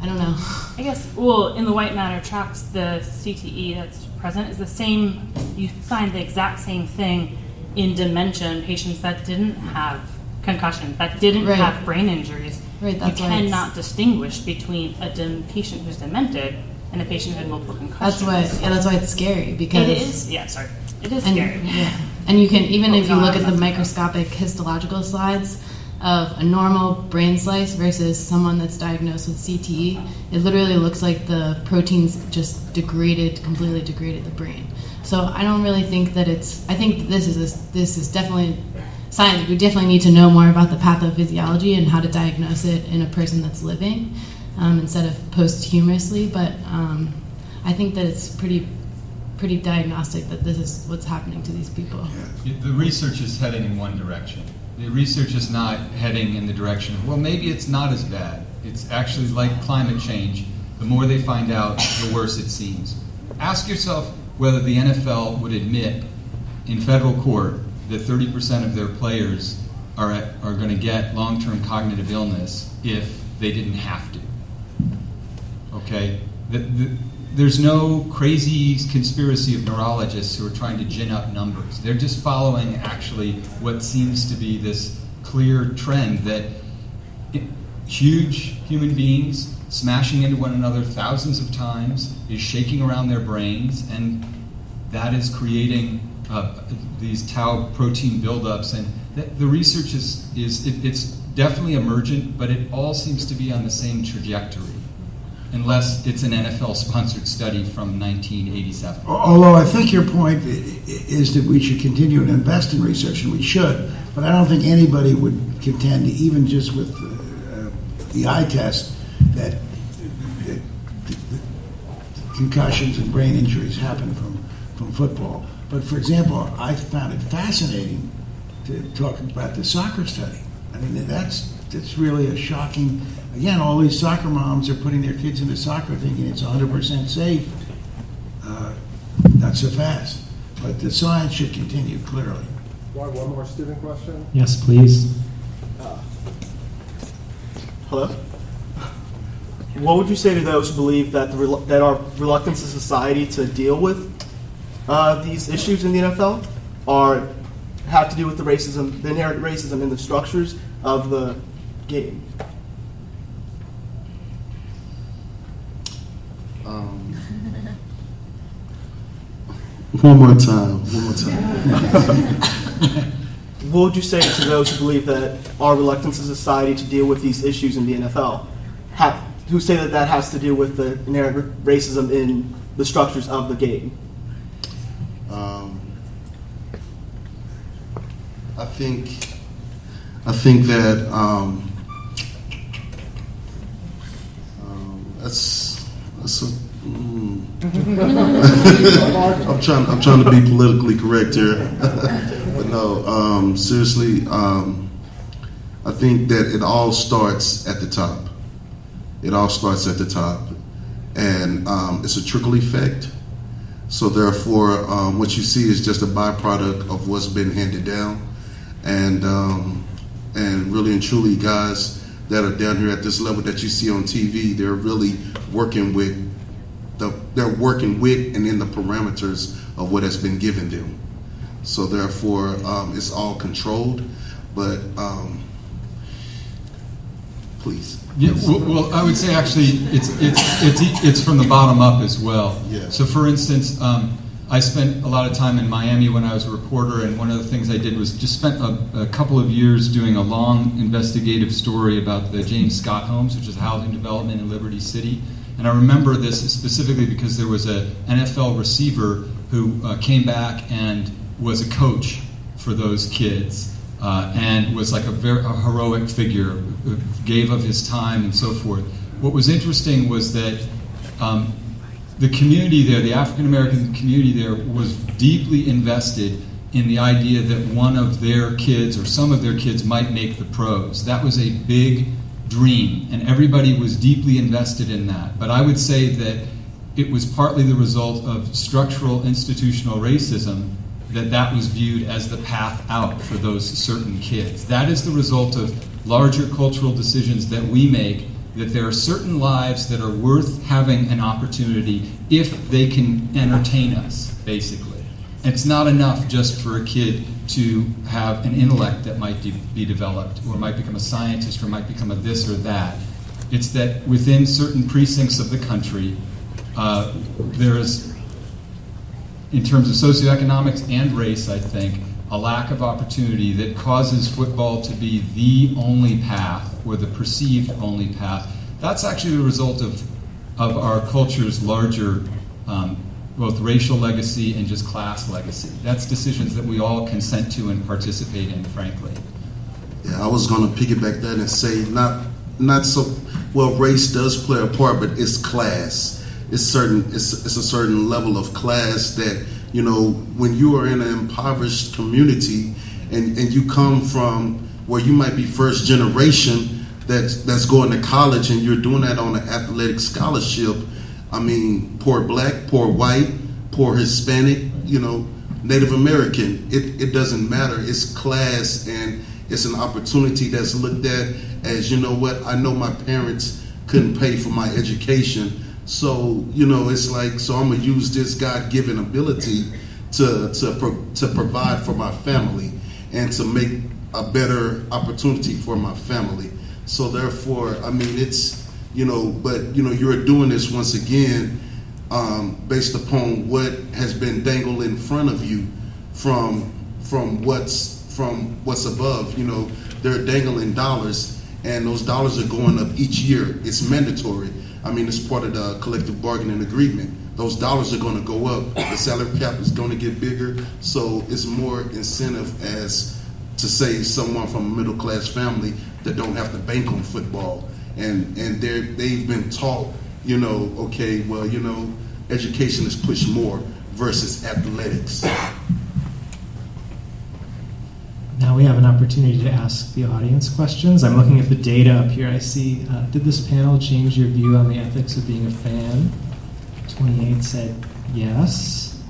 D: I don't know.
K: I guess, well, in the white matter tracks, the CTE that's present is the same, you find the exact same thing in dementia in patients that didn't have concussions, that didn't
D: Right.
K: have brain injuries.
D: Right, that's
K: you cannot distinguish between a dem- patient who's demented and a patient who had multiple concussions.
D: That's why. Yeah, that's why it's scary because
K: It is, yeah, sorry. It is
D: and,
K: scary.
D: Yeah, and you can even
K: But
D: if you look at the microscopic histological slides of a normal brain slice versus someone that's diagnosed with CTE, it literally looks like the proteins just degraded, completely degraded the brain. So I don't really think that it's. I think this is a, this is definitely We definitely need to know more about the pathophysiology and how to diagnose it in a person that's living um, instead of posthumously. But um, I think that it's pretty pretty diagnostic that this is what's happening to these people.
C: The research is heading in one direction. The research is not heading in the direction of, well, maybe it's not as bad. It's actually like climate change. The more they find out, the worse it seems. Ask yourself whether the NFL would admit in federal court that 30% of their players are, are going to get long term cognitive illness if they didn't have to. Okay? The, the, there's no crazy conspiracy of neurologists who are trying to gin up numbers. They're just following actually what seems to be this clear trend that i- huge human beings smashing into one another thousands of times is shaking around their brains, and that is creating uh, these tau protein buildups. And the, research is, is it, it's definitely emergent, but it all seems to be on the same trajectory unless it's an NFL sponsored study from 1987.
F: Although I think your point is that we should continue to invest in research, and we should, but I don't think anybody would contend, even just with uh, the eye test, that that concussions and brain injuries happen from, from football. But for example, I found it fascinating to talk about the soccer study. I mean, that's that's really a shocking. Again, all these soccer moms are putting their kids into soccer thinking it's 100% safe. Uh, not so fast. But the science should continue clearly.
H: One, one more student question?
B: Yes, please.
L: Hello? What would you say to those who believe that the that our reluctance of society to deal with uh, these issues in the NFL are have to do with the racism, the inherent racism in the structures of the game?
E: Um, one more time. One more time.
L: What would you say to those who believe that our reluctance as a society to deal with these issues in the NFL, have, who say that that has to do with the inherent racism in the structures of the game?
E: Um, I think I think that um, um, that's that's a. Mm. I'm trying. I'm trying to be politically correct here, but no. Um, seriously, um, I think that it all starts at the top. It all starts at the top, and um, it's a trickle effect. So therefore, um, what you see is just a byproduct of what's been handed down, and um, and really and truly, guys that are down here at this level that you see on TV, they're really working with the they're working with and in the parameters of what has been given them. So therefore, um, it's all controlled, but um, please.
C: Yeah, well, well, I would say actually it's, it's, it's, it's from the bottom up as well.
E: Yeah.
C: So, for instance, um, I spent a lot of time in Miami when I was a reporter, and one of the things I did was just spent a, a couple of years doing a long investigative story about the James Scott Homes, which is housing development in Liberty City. And I remember this specifically because there was a NFL receiver who uh, came back and was a coach for those kids uh, and was like a very a heroic figure, gave of his time and so forth. What was interesting was that um, the community there, the African American community there, was deeply invested in the idea that one of their kids or some of their kids might make the pros. That was a big dream, and everybody was deeply invested in that. But I would say that it was partly the result of structural institutional racism that that was viewed as the path out for those certain kids. That is the result of larger cultural decisions that we make that there are certain lives that are worth having an opportunity if they can entertain us, basically. And It's not enough just for a kid to have an intellect that might de- be developed, or might become a scientist, or might become a this or that. It's that within certain precincts of the country, uh, there is, in terms of socioeconomics and race, I think, a lack of opportunity that causes football to be the only path, or the perceived only path. That's actually the result of, of our culture's larger um, both racial legacy and just class legacy. That's decisions that we all consent to and participate in, frankly.
E: Yeah, I was going to piggyback that and say not not so well. Race does play a part, but it's class. It's certain. It's it's a certain level of class that you know when you are in an impoverished community and and you come from where you might be first generation that's that's going to college and you're doing that on an athletic scholarship. I mean, poor black, poor white, poor Hispanic, you know, Native American. It, it doesn't matter. It's class and it's an opportunity that's looked at as, you know what, I know my parents couldn't pay for my education. So, you know, it's like, so I'm to use this God given ability to, to, pro, to provide for my family and to make a better opportunity for my family. So, therefore, I mean, it's, you know, but you know, you're doing this once again um, based upon what has been dangled in front of you from from what's from what's above. You know, they're dangling dollars, and those dollars are going up each year. It's mandatory. I mean, it's part of the collective bargaining agreement. Those dollars are going to go up. The salary cap is going to get bigger, so it's more incentive as to say someone from a middle class family that don't have to bank on football and and they they've been taught, you know, okay, well, you know, education is pushed more versus athletics.
B: Now we have an opportunity to ask the audience questions. I'm looking at the data up here. I see. Uh, did this panel change your view on the ethics of being a fan? 28 said yes.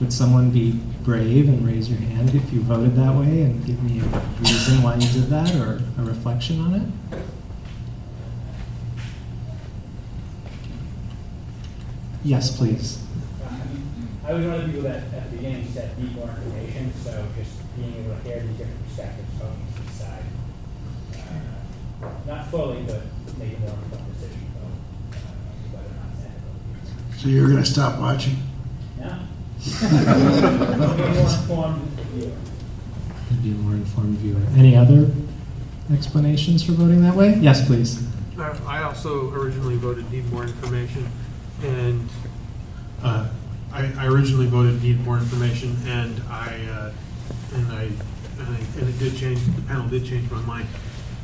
B: Would someone be brave and raise your hand if you voted that way and give me a reason why you did that or a reflection on it? Yes, please.
G: I was one of the people that at the beginning said need more information, so just being able to hear the different perspectives from each side. Uh, Not fully, but make a more informed decision about uh, whether or not it's ethical.
F: So you're going to stop watching?
G: No? Be more informed viewer.
B: Be a more informed viewer. Any other explanations for voting that way? Yes, please.
M: Uh, I also originally voted need more information, and uh, I, I originally voted need more information, and I uh, and I and, I, and it did change. The panel did change my mind,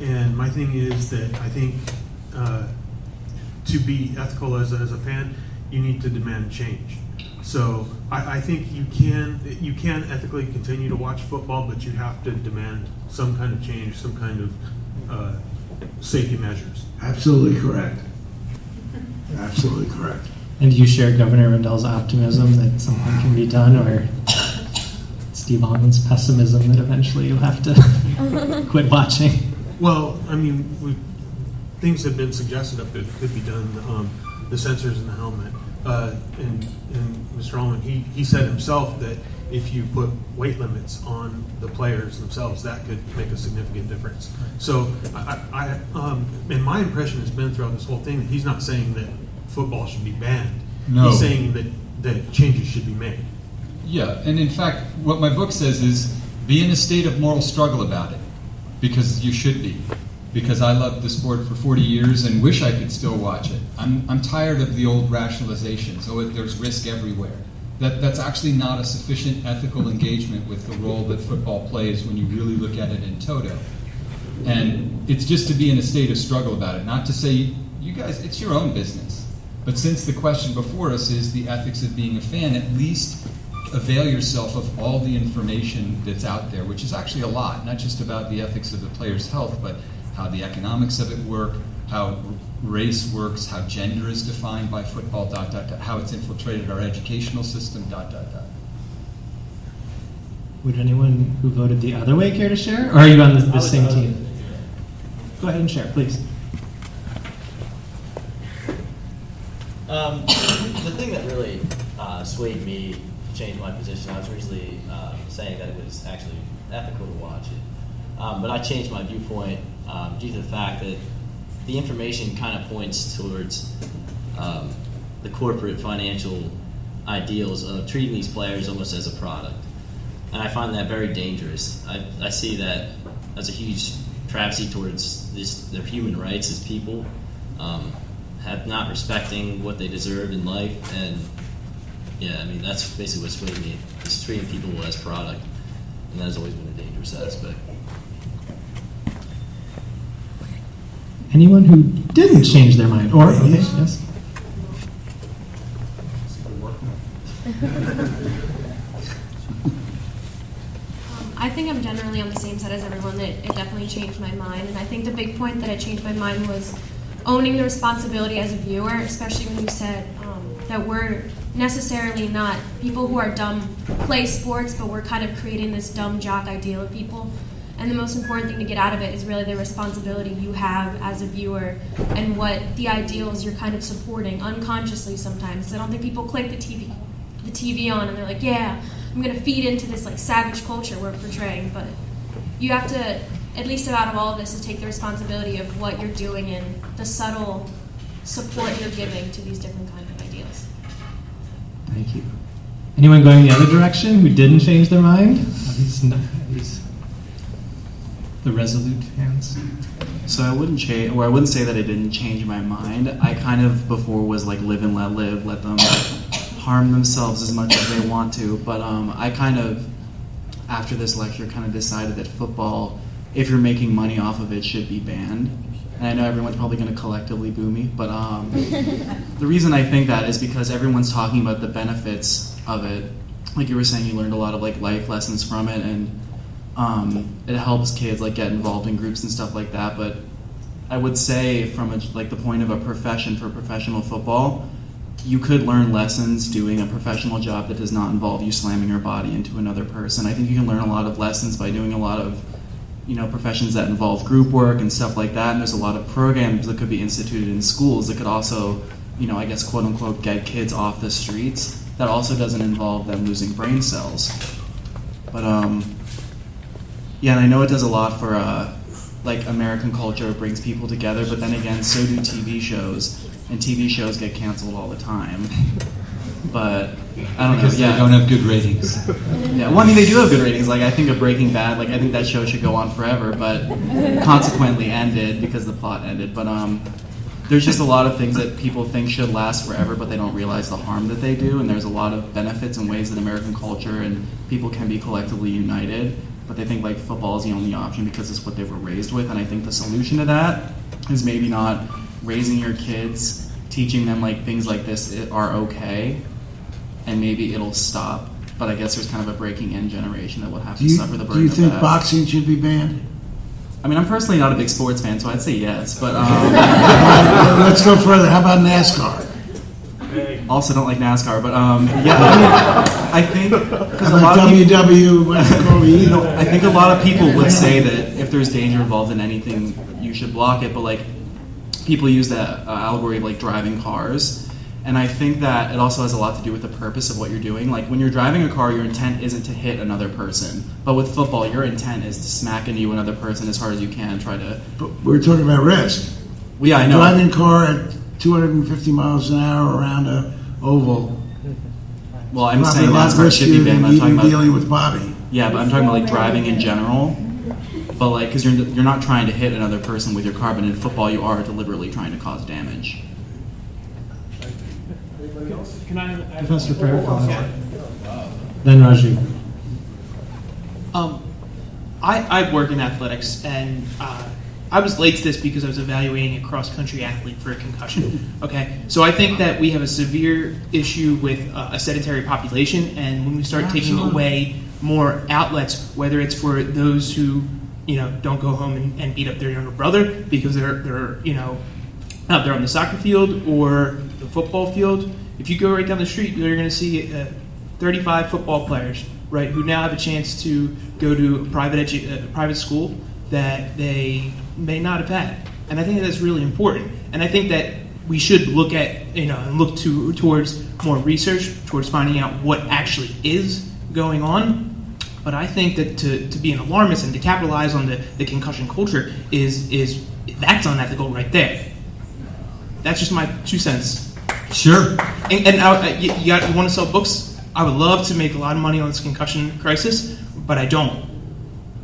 M: and my thing is that I think uh, to be ethical as a, as a fan, you need to demand change. So I, I think you can you can ethically continue to watch football, but you have to demand some kind of change, some kind of uh, safety measures.
F: Absolutely correct. Absolutely correct.
B: And do you share Governor Rendell's optimism that something can be done, or Steve Almond's pessimism that eventually you'll have to quit watching?
M: Well, I mean, we, things have been suggested up there that could be done. Um, the sensors in the helmet, uh, and, and Mr. Almond, he, he said himself that if you put weight limits on the players themselves, that could make a significant difference. So, I, I, um, and my impression has been throughout this whole thing that he's not saying that football should be banned.
C: No.
M: He's saying that that changes should be made.
C: Yeah, and in fact, what my book says is be in a state of moral struggle about it, because you should be. Because I loved the sport for 40 years and wish I could still watch it. I'm, I'm tired of the old rationalizations. Oh, there's risk everywhere. That, that's actually not a sufficient ethical engagement with the role that football plays when you really look at it in toto. And it's just to be in a state of struggle about it, not to say, you guys, it's your own business. But since the question before us is the ethics of being a fan, at least avail yourself of all the information that's out there, which is actually a lot, not just about the ethics of the player's health, but how the economics of it work, how race works, how gender is defined by football, dot, dot, dot, how it's infiltrated our educational system, dot, dot, dot.
B: Would anyone who voted the other way care to share? Or are you on the, the same team? Go ahead and share, please.
N: Um, the thing that really uh, swayed me to change my position, I was originally uh, saying that it was actually ethical to watch it. Um, but I changed my viewpoint um, due to the fact that the information kind of points towards um, the corporate financial ideals of treating these players almost as a product. And I find that very dangerous. I, I see that as a huge travesty towards this, their human rights as people, um, have not respecting what they deserve in life. And yeah, I mean, that's basically what swayed me. Is treating people as product. And that has always been a dangerous aspect.
B: Anyone who didn't change their mind? Or, okay, yes?
O: I think I'm generally on the same side as everyone that it definitely changed my mind. And I think the big point that it changed my mind was owning the responsibility as a viewer, especially when you said um, that we're necessarily not people who are dumb play sports, but we're kind of creating this dumb jock ideal of people. And the most important thing to get out of it is really the responsibility you have as a viewer and what the ideals you're kind of supporting unconsciously sometimes. I don't think people click the TV the TV on and they're like, yeah, I'm gonna feed into this like savage culture we're portraying, but you have to at least out of all of this is take the responsibility of what you're doing and the subtle support you're giving to these different kinds.
B: Thank you. Anyone going the other direction who didn't change their mind? These, these the resolute fans?
P: So I wouldn't change, or I wouldn't say that I didn't change my mind. I kind of before was like live and let live, let them harm themselves as much as they want to. But um, I kind of, after this lecture, kind of decided that football, if you're making money off of it, should be banned. And I know everyone's probably going to collectively boo me, but um, the reason I think that is because everyone's talking about the benefits of it. Like you were saying, you learned a lot of like life lessons from it, and um, it helps kids like get involved in groups and stuff like that. But I would say, from a, like the point of a profession for professional football, you could learn lessons doing a professional job that does not involve you slamming your body into another person. I think you can learn a lot of lessons by doing a lot of you know professions that involve group work and stuff like that. And there's a lot of programs that could be instituted in schools that could also you know, I guess quote unquote, get kids off the streets. That also doesn't involve them losing brain cells. But um, yeah, and I know it does a lot for uh, like American culture. It brings people together, but then again, so do TV shows, and TV shows get canceled all the time. But I don't
C: Because
P: know.
C: they
P: Yeah,
C: don't have good ratings.
P: Yeah, well, I mean, they do have good ratings. Like, I think of Breaking Bad. Like, I think that show should go on forever, but consequently ended because the plot ended. But um, there's just a lot of things that people think should last forever, but they don't realize the harm that they do. And there's a lot of benefits and ways that American culture and people can be collectively united. But they think like football is the only option because it's what they were raised with. And I think the solution to that is maybe not raising your kids, teaching them like things like this are okay, and maybe it'll stop. But I guess there's kind of a breaking in generation that will have
F: Do
P: to
F: you,
P: suffer the burden.
F: do you
P: of
F: think
P: that.
F: boxing should be banned?
P: I mean, I'm personally not a big sports fan, so I'd say yes. But um,
F: Let's go further. How about NASCAR?
P: also don't like NASCAR. But um, yeah, I, mean, I think because
F: How
P: a lot of people,
F: WW? What's it called?
P: you know, I think a lot of people would say that if there's danger involved in anything, you should block it. But like, people use that uh, allegory of like driving cars. And I think that it also has a lot to do with the purpose of what you're doing. Like when you're driving a car, your intent isn't to hit another person. But with football, your intent is to smack into you another person as hard as you can, try to.
F: But we're talking about risk.
P: Well, yeah, I know.
F: Driving a car at 250 miles an hour around a oval.
P: Well, I'm saying
F: a lot
P: NASCAR should be banned. I'm talking about
F: dealing with Bobbie.
P: Yeah, but I'm talking about like driving in general. But like, because you're you're not trying to hit another person with your car, but in football you are deliberately trying to cause damage.
B: Can I? Professor Paracon. Then Raju.
Q: Um, I, I work in athletics, and uh, I was late to this because I was evaluating a cross country athlete for a concussion. Okay, so I think that we have a severe issue with uh, a sedentary population, and when we start taking away more outlets, whether it's for those who you know don't go home and, and beat up their younger brother because they're they're you know out there on the soccer field or the football field. If you go right down the street, you're going to see uh, 35 football players, right, who now have a chance to go to a private edu- uh, private school that they may not have had, and I think that's really important. And I think that we should look at you know and look to towards more research towards finding out what actually is going on. But I think that to, to be an alarmist and to capitalize on the, the concussion culture is is that's unethical right there. That's just my two cents.
C: Sure.
Q: And, and I, I- you, you, got, you want to sell books? I would love to make a lot of money on this concussion crisis, but I don't.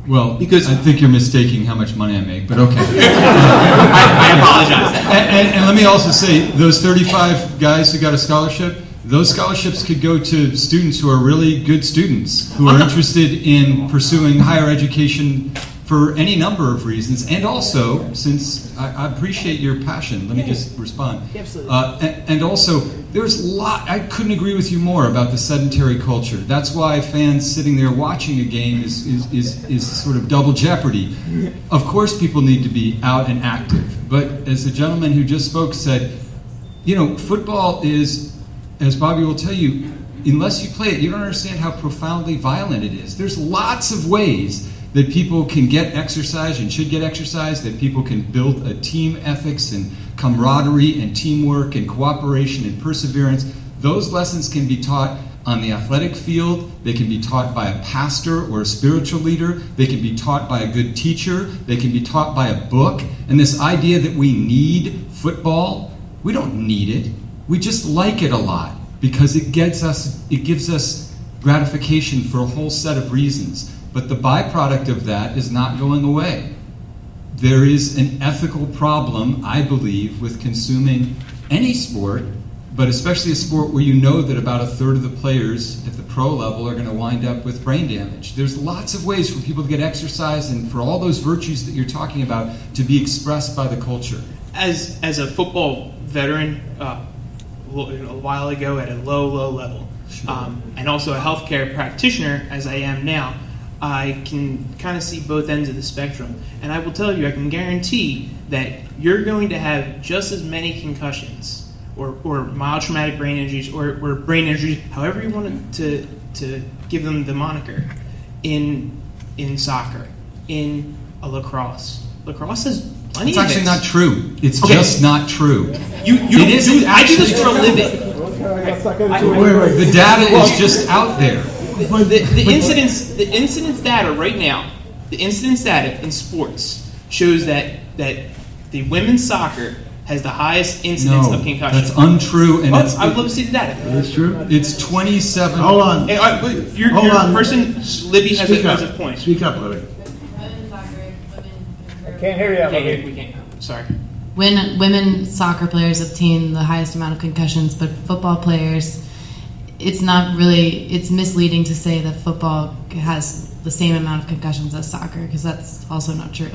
C: Well,
Q: Because-
C: I think you're mistaking how much money I make, but okay.
Q: I, I apologize.
C: And, and, and let me also say, those 35 guys who got a scholarship, those scholarships could go to students who are really good students, who are uh-huh. interested in pursuing higher education for any number of reasons. And also, since I, I appreciate your passion, let me just respond.
Q: Absolutely.
C: Uh, and, and also, there's a lot, I couldn't agree with you more about the sedentary culture. That's why fans sitting there watching a game is, is, is, is sort of double jeopardy. Of course, people need to be out and active. But as the gentleman who just spoke said, you know, football is, as Bobbie will tell you, unless you play it, you don't understand how profoundly violent it is. There's lots of ways that people can get exercise and should get exercise, that people can build a team ethics and camaraderie and teamwork and cooperation and perseverance. Those lessons can be taught on the athletic field, they can be taught by a pastor or a spiritual leader, they can be taught by a good teacher, they can be taught by a book. And this idea that we need football, we don't need it. We just like it a lot because it gets us it gives us gratification for a whole set of reasons. But the byproduct of that is not going away. There is an ethical problem, I believe, with consuming any sport, but especially a sport where you know that about a third of the players at the pro level are going to wind up with brain damage. There's lots of ways for people to get exercise and for all those virtues that you're talking about to be expressed by the culture.
Q: As as a football veteran, uh, a while ago at a low low level, um, and also a healthcare practitioner as I am now, I can kind of see both ends of the spectrum. And I will tell you, I can guarantee that you're going to have just as many concussions or, or mild traumatic brain injuries or, or brain injuries, however you want to, to give them the moniker, in, in soccer, in a lacrosse. Lacrosse has Plenty
C: It's
Q: of
C: actually
Q: it.
C: not true. It's
Q: Okay.
C: just not true.
Q: You, you
C: It
Q: don't
C: isn't
Q: do, I do this for a
C: actually
Q: living.
C: The data is just out there.
Q: The, the, the incidents, the incidence data right now, the incidence data in sports shows that that the women's soccer has the highest incidence
C: No,
Q: of concussion.
C: that's untrue, and
Q: Oh,
C: it's-
Q: I'd love to see the data.
F: That's true.
C: It's 27.
F: Hold on.
Q: Hey, uh, but your,
F: Hold
Q: your
F: on.
Q: person, Libby, has
F: Speak
Q: a,
F: up.
Q: has a point.
F: Speak up, Libby.
G: I Can't hear you.
Q: Can't hear- we can't. Sorry.
D: When women soccer players obtain the highest amount of concussions, but football players, it's not really, it's misleading to say that football has the same amount of concussions as soccer because that's also not true.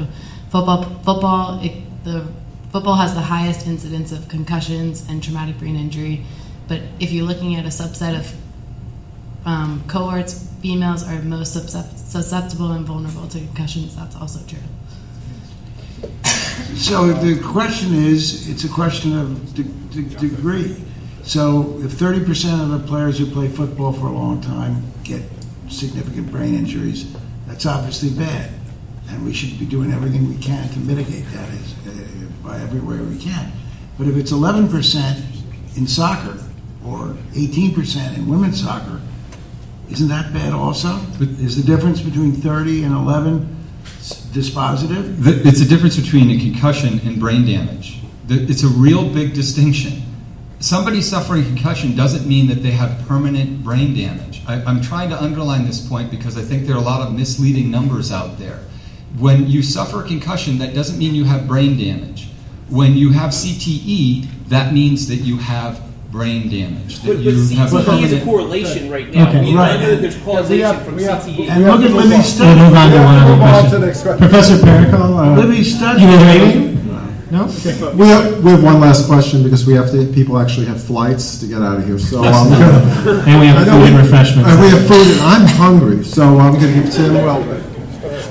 D: Football, football, it, the football has the highest incidence of concussions and traumatic brain injury, but if you're looking at a subset of um, cohorts, females are most susceptible and vulnerable to concussions. That's also true.
F: So the question is, it's a question of de- de- degree. So if 30% of the players who play football for a long time get significant brain injuries, that's obviously bad. And we should be doing everything we can to mitigate that as, uh, by everywhere we can. But if it's 11% in soccer or 18% in women's soccer, isn't that bad also? Is the difference between 30 and 11 dispositive?
C: It's a difference between a concussion and brain damage. It's a real big distinction. Somebody suffering concussion doesn't mean that they have permanent brain damage. I, I'm trying to underline this point because I think there are a lot of misleading numbers out there. When you suffer a concussion, that doesn't mean you have brain damage. When you have CTE, that means that you have brain damage. That
Q: But, but
C: you have
Q: CTE is a correlation right now.
B: Okay.
Q: We know
F: Right.
Q: that there's causation from E. CTE.
F: And look at Libby's
B: We'll
F: study.
B: move on to one other
H: Move on to
B: question.
H: the next question.
B: Professor Perical, uh,
F: Libby's study.
B: you were waiting? No?
H: We have, we have one last question because we have to, people actually have flights to get out of here, so I'm gonna.
B: And we have
H: I know
B: food
H: we-
B: and refreshments.
H: And we have food, and I'm hungry, so I'm gonna give Tim, well,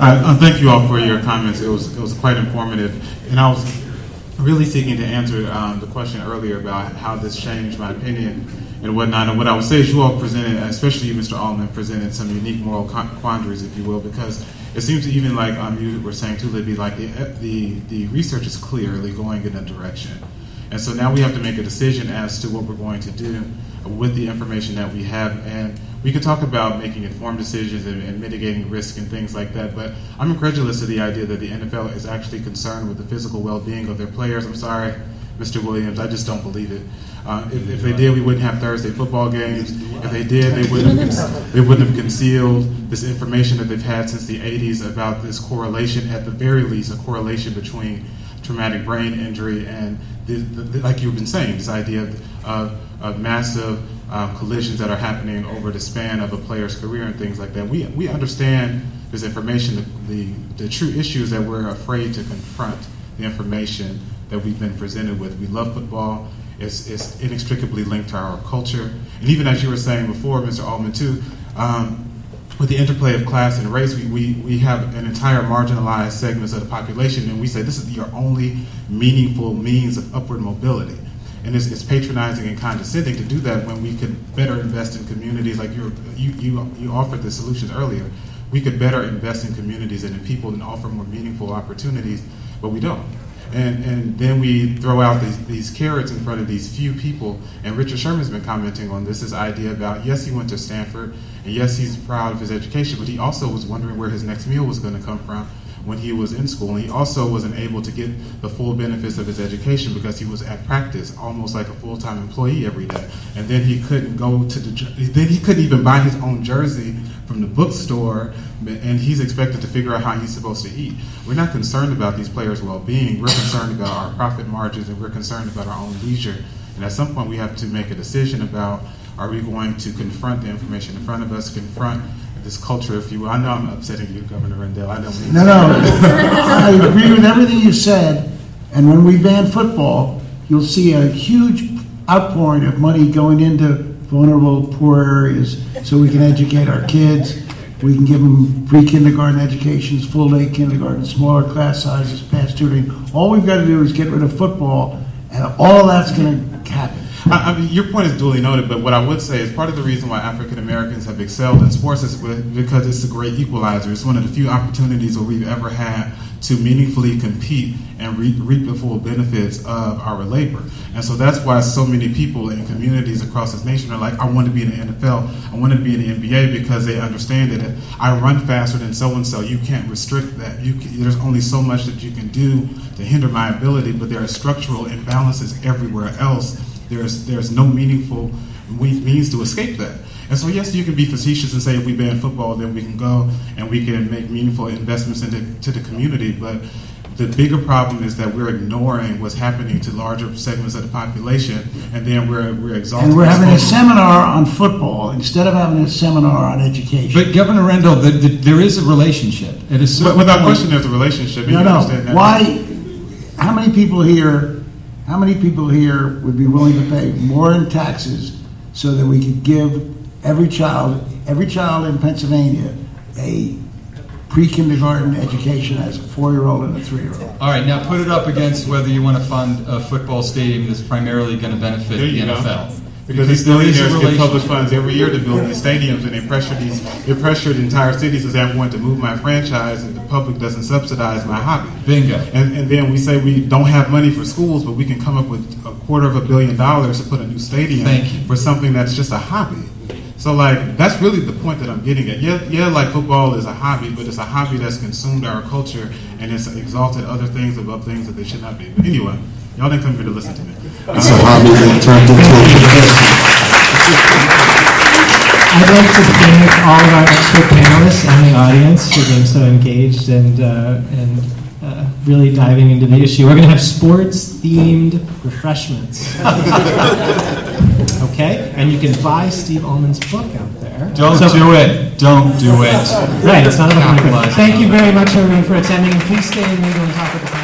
R: Uh, uh, thank you all for your comments. It was it was quite informative, and I was really seeking to answer um, the question earlier about how this changed my opinion and whatnot. And what I would say is, you all presented, especially you, Mr. Almond, presented some unique moral con- quandaries, if you will, because it seems even like um, you were saying too, Libby, like the, the the research is clearly going in a direction, and so now we have to make a decision as to what we're going to do with the information that we have and we could talk about making informed decisions and, and, mitigating risk and things like that, but I'm incredulous to the idea that the NFL is actually concerned with the physical well-being of their players. I'm sorry, Mr. Williams, I just don't believe it. Uh, if, if, they did, we wouldn't have Thursday football games. If they did, they wouldn't have they wouldn't have concealed this information that they've had since the 80s about this correlation, at the very least, a correlation between traumatic brain injury and the, the, the, like you've been saying, this idea of, of, of massive um, collisions that are happening over the span of a player's career and things like that. We, we understand this information, the, the, the true issues that we're afraid to confront, the information that we've been presented with. We love football. It's, it's inextricably linked to our culture. And even as you were saying before, Mr. Almond, too, um, with the interplay of class and race, we, we, we have an entire marginalized segments of the population, and we say this is your only meaningful means of upward mobility. And it's, it's patronizing and condescending to do that when we could better invest in communities like you you, you, you offered the solutions earlier. We could better invest in communities and in people and offer more meaningful opportunities, but we don't. And, and then we throw out these, these carrots in front of these few people. And Richard Sherman's been commenting on this, this idea about yes, he went to Stanford, and yes, he's proud of his education, but he also was wondering where his next meal was going to come from when he was in school. And he also wasn't able to get the full benefits of his education because he was at practice, almost like a full time employee every day. And then he couldn't go to the, then he couldn't even buy his own jersey from the bookstore, and he's expected to figure out how he's supposed to eat. We're not concerned about these players' well being, we're concerned about our profit margins, and we're concerned about our own leisure. And at some point, we have to make a decision about are we going to confront the information in front of us, confront this culture, if you will. I know I'm upsetting you, Governor Rendell. I don't mean
F: No, no. I agree with everything you said. And when we ban football, you'll see a huge outpouring of money going into vulnerable, poor areas so we can educate our kids. We can give them pre kindergarten educations, full day kindergarten, smaller class sizes, past tutoring. All we've got to do is get rid of football, and all that's going to happen.
R: I, I mean, your point is duly noted, but what I would say is part of the reason why African Americans have excelled in sports is because it's a great equalizer. It's one of the few opportunities where we've ever had to meaningfully compete and reap, reap the full benefits of our labor. And so that's why so many people in communities across this nation are like, I want to be in the NFL, I want to be in the NBA because they understand that if I run faster than so and so, you can't restrict that. You can, there's only so much that you can do to hinder my ability, but there are structural imbalances everywhere else. There's there's no meaningful means to escape that. And so, yes, you can be facetious and say if we ban football, then we can go and we can make meaningful investments into to the community. But the bigger problem is that we're ignoring what's happening to larger segments of the population, and then we're we're exalting.
F: And we're having a seminar on football instead of having a seminar on education.
C: But Governor Rendell, the, the, there is a relationship. It is
R: But without question, there's a relationship.
F: No,
R: you
F: no.
R: understand that.
F: Why? How many people here? How many people here would be willing to pay more in taxes so that we could give every child, every child in Pennsylvania, a pre-kindergarten education as a four-year-old and a three-year-old?
C: All right, now put it up against whether you want to fund a football stadium that's primarily going to benefit
R: There
C: the
R: you go.
C: NFL.
R: Because these
C: there is a
R: billionaires get public funds every year to build these stadiums, and they pressure these, they pressured entire cities as I'm going to move my franchise, and the public doesn't subsidize my hobby.
C: Bingo.
R: And, and then we say we don't have money for schools, but we can come up with a quarter of a billion dollars to put a new stadium
C: Thank you.
R: for something that's just a hobby. So like that's really the point that I'm getting at. Yeah, yeah, like football is a hobby, but it's a hobby that's consumed our culture and it's exalted other things above things that they should not be. But anyway, y'all didn't come here to listen to me.
H: It's a hobby that turned into a profession.
B: I'd like to thank all of our expert panelists and the audience for being so engaged and, uh, and uh, really diving into the issue. We're going to have sports-themed refreshments. okay? And you can buy Steve Almond's book out there.
C: Don't
B: So-
C: do it. Don't do it.
B: Right, it's not about Thank you very much, everyone, for attending. And please stay and mingle and talk with the panel.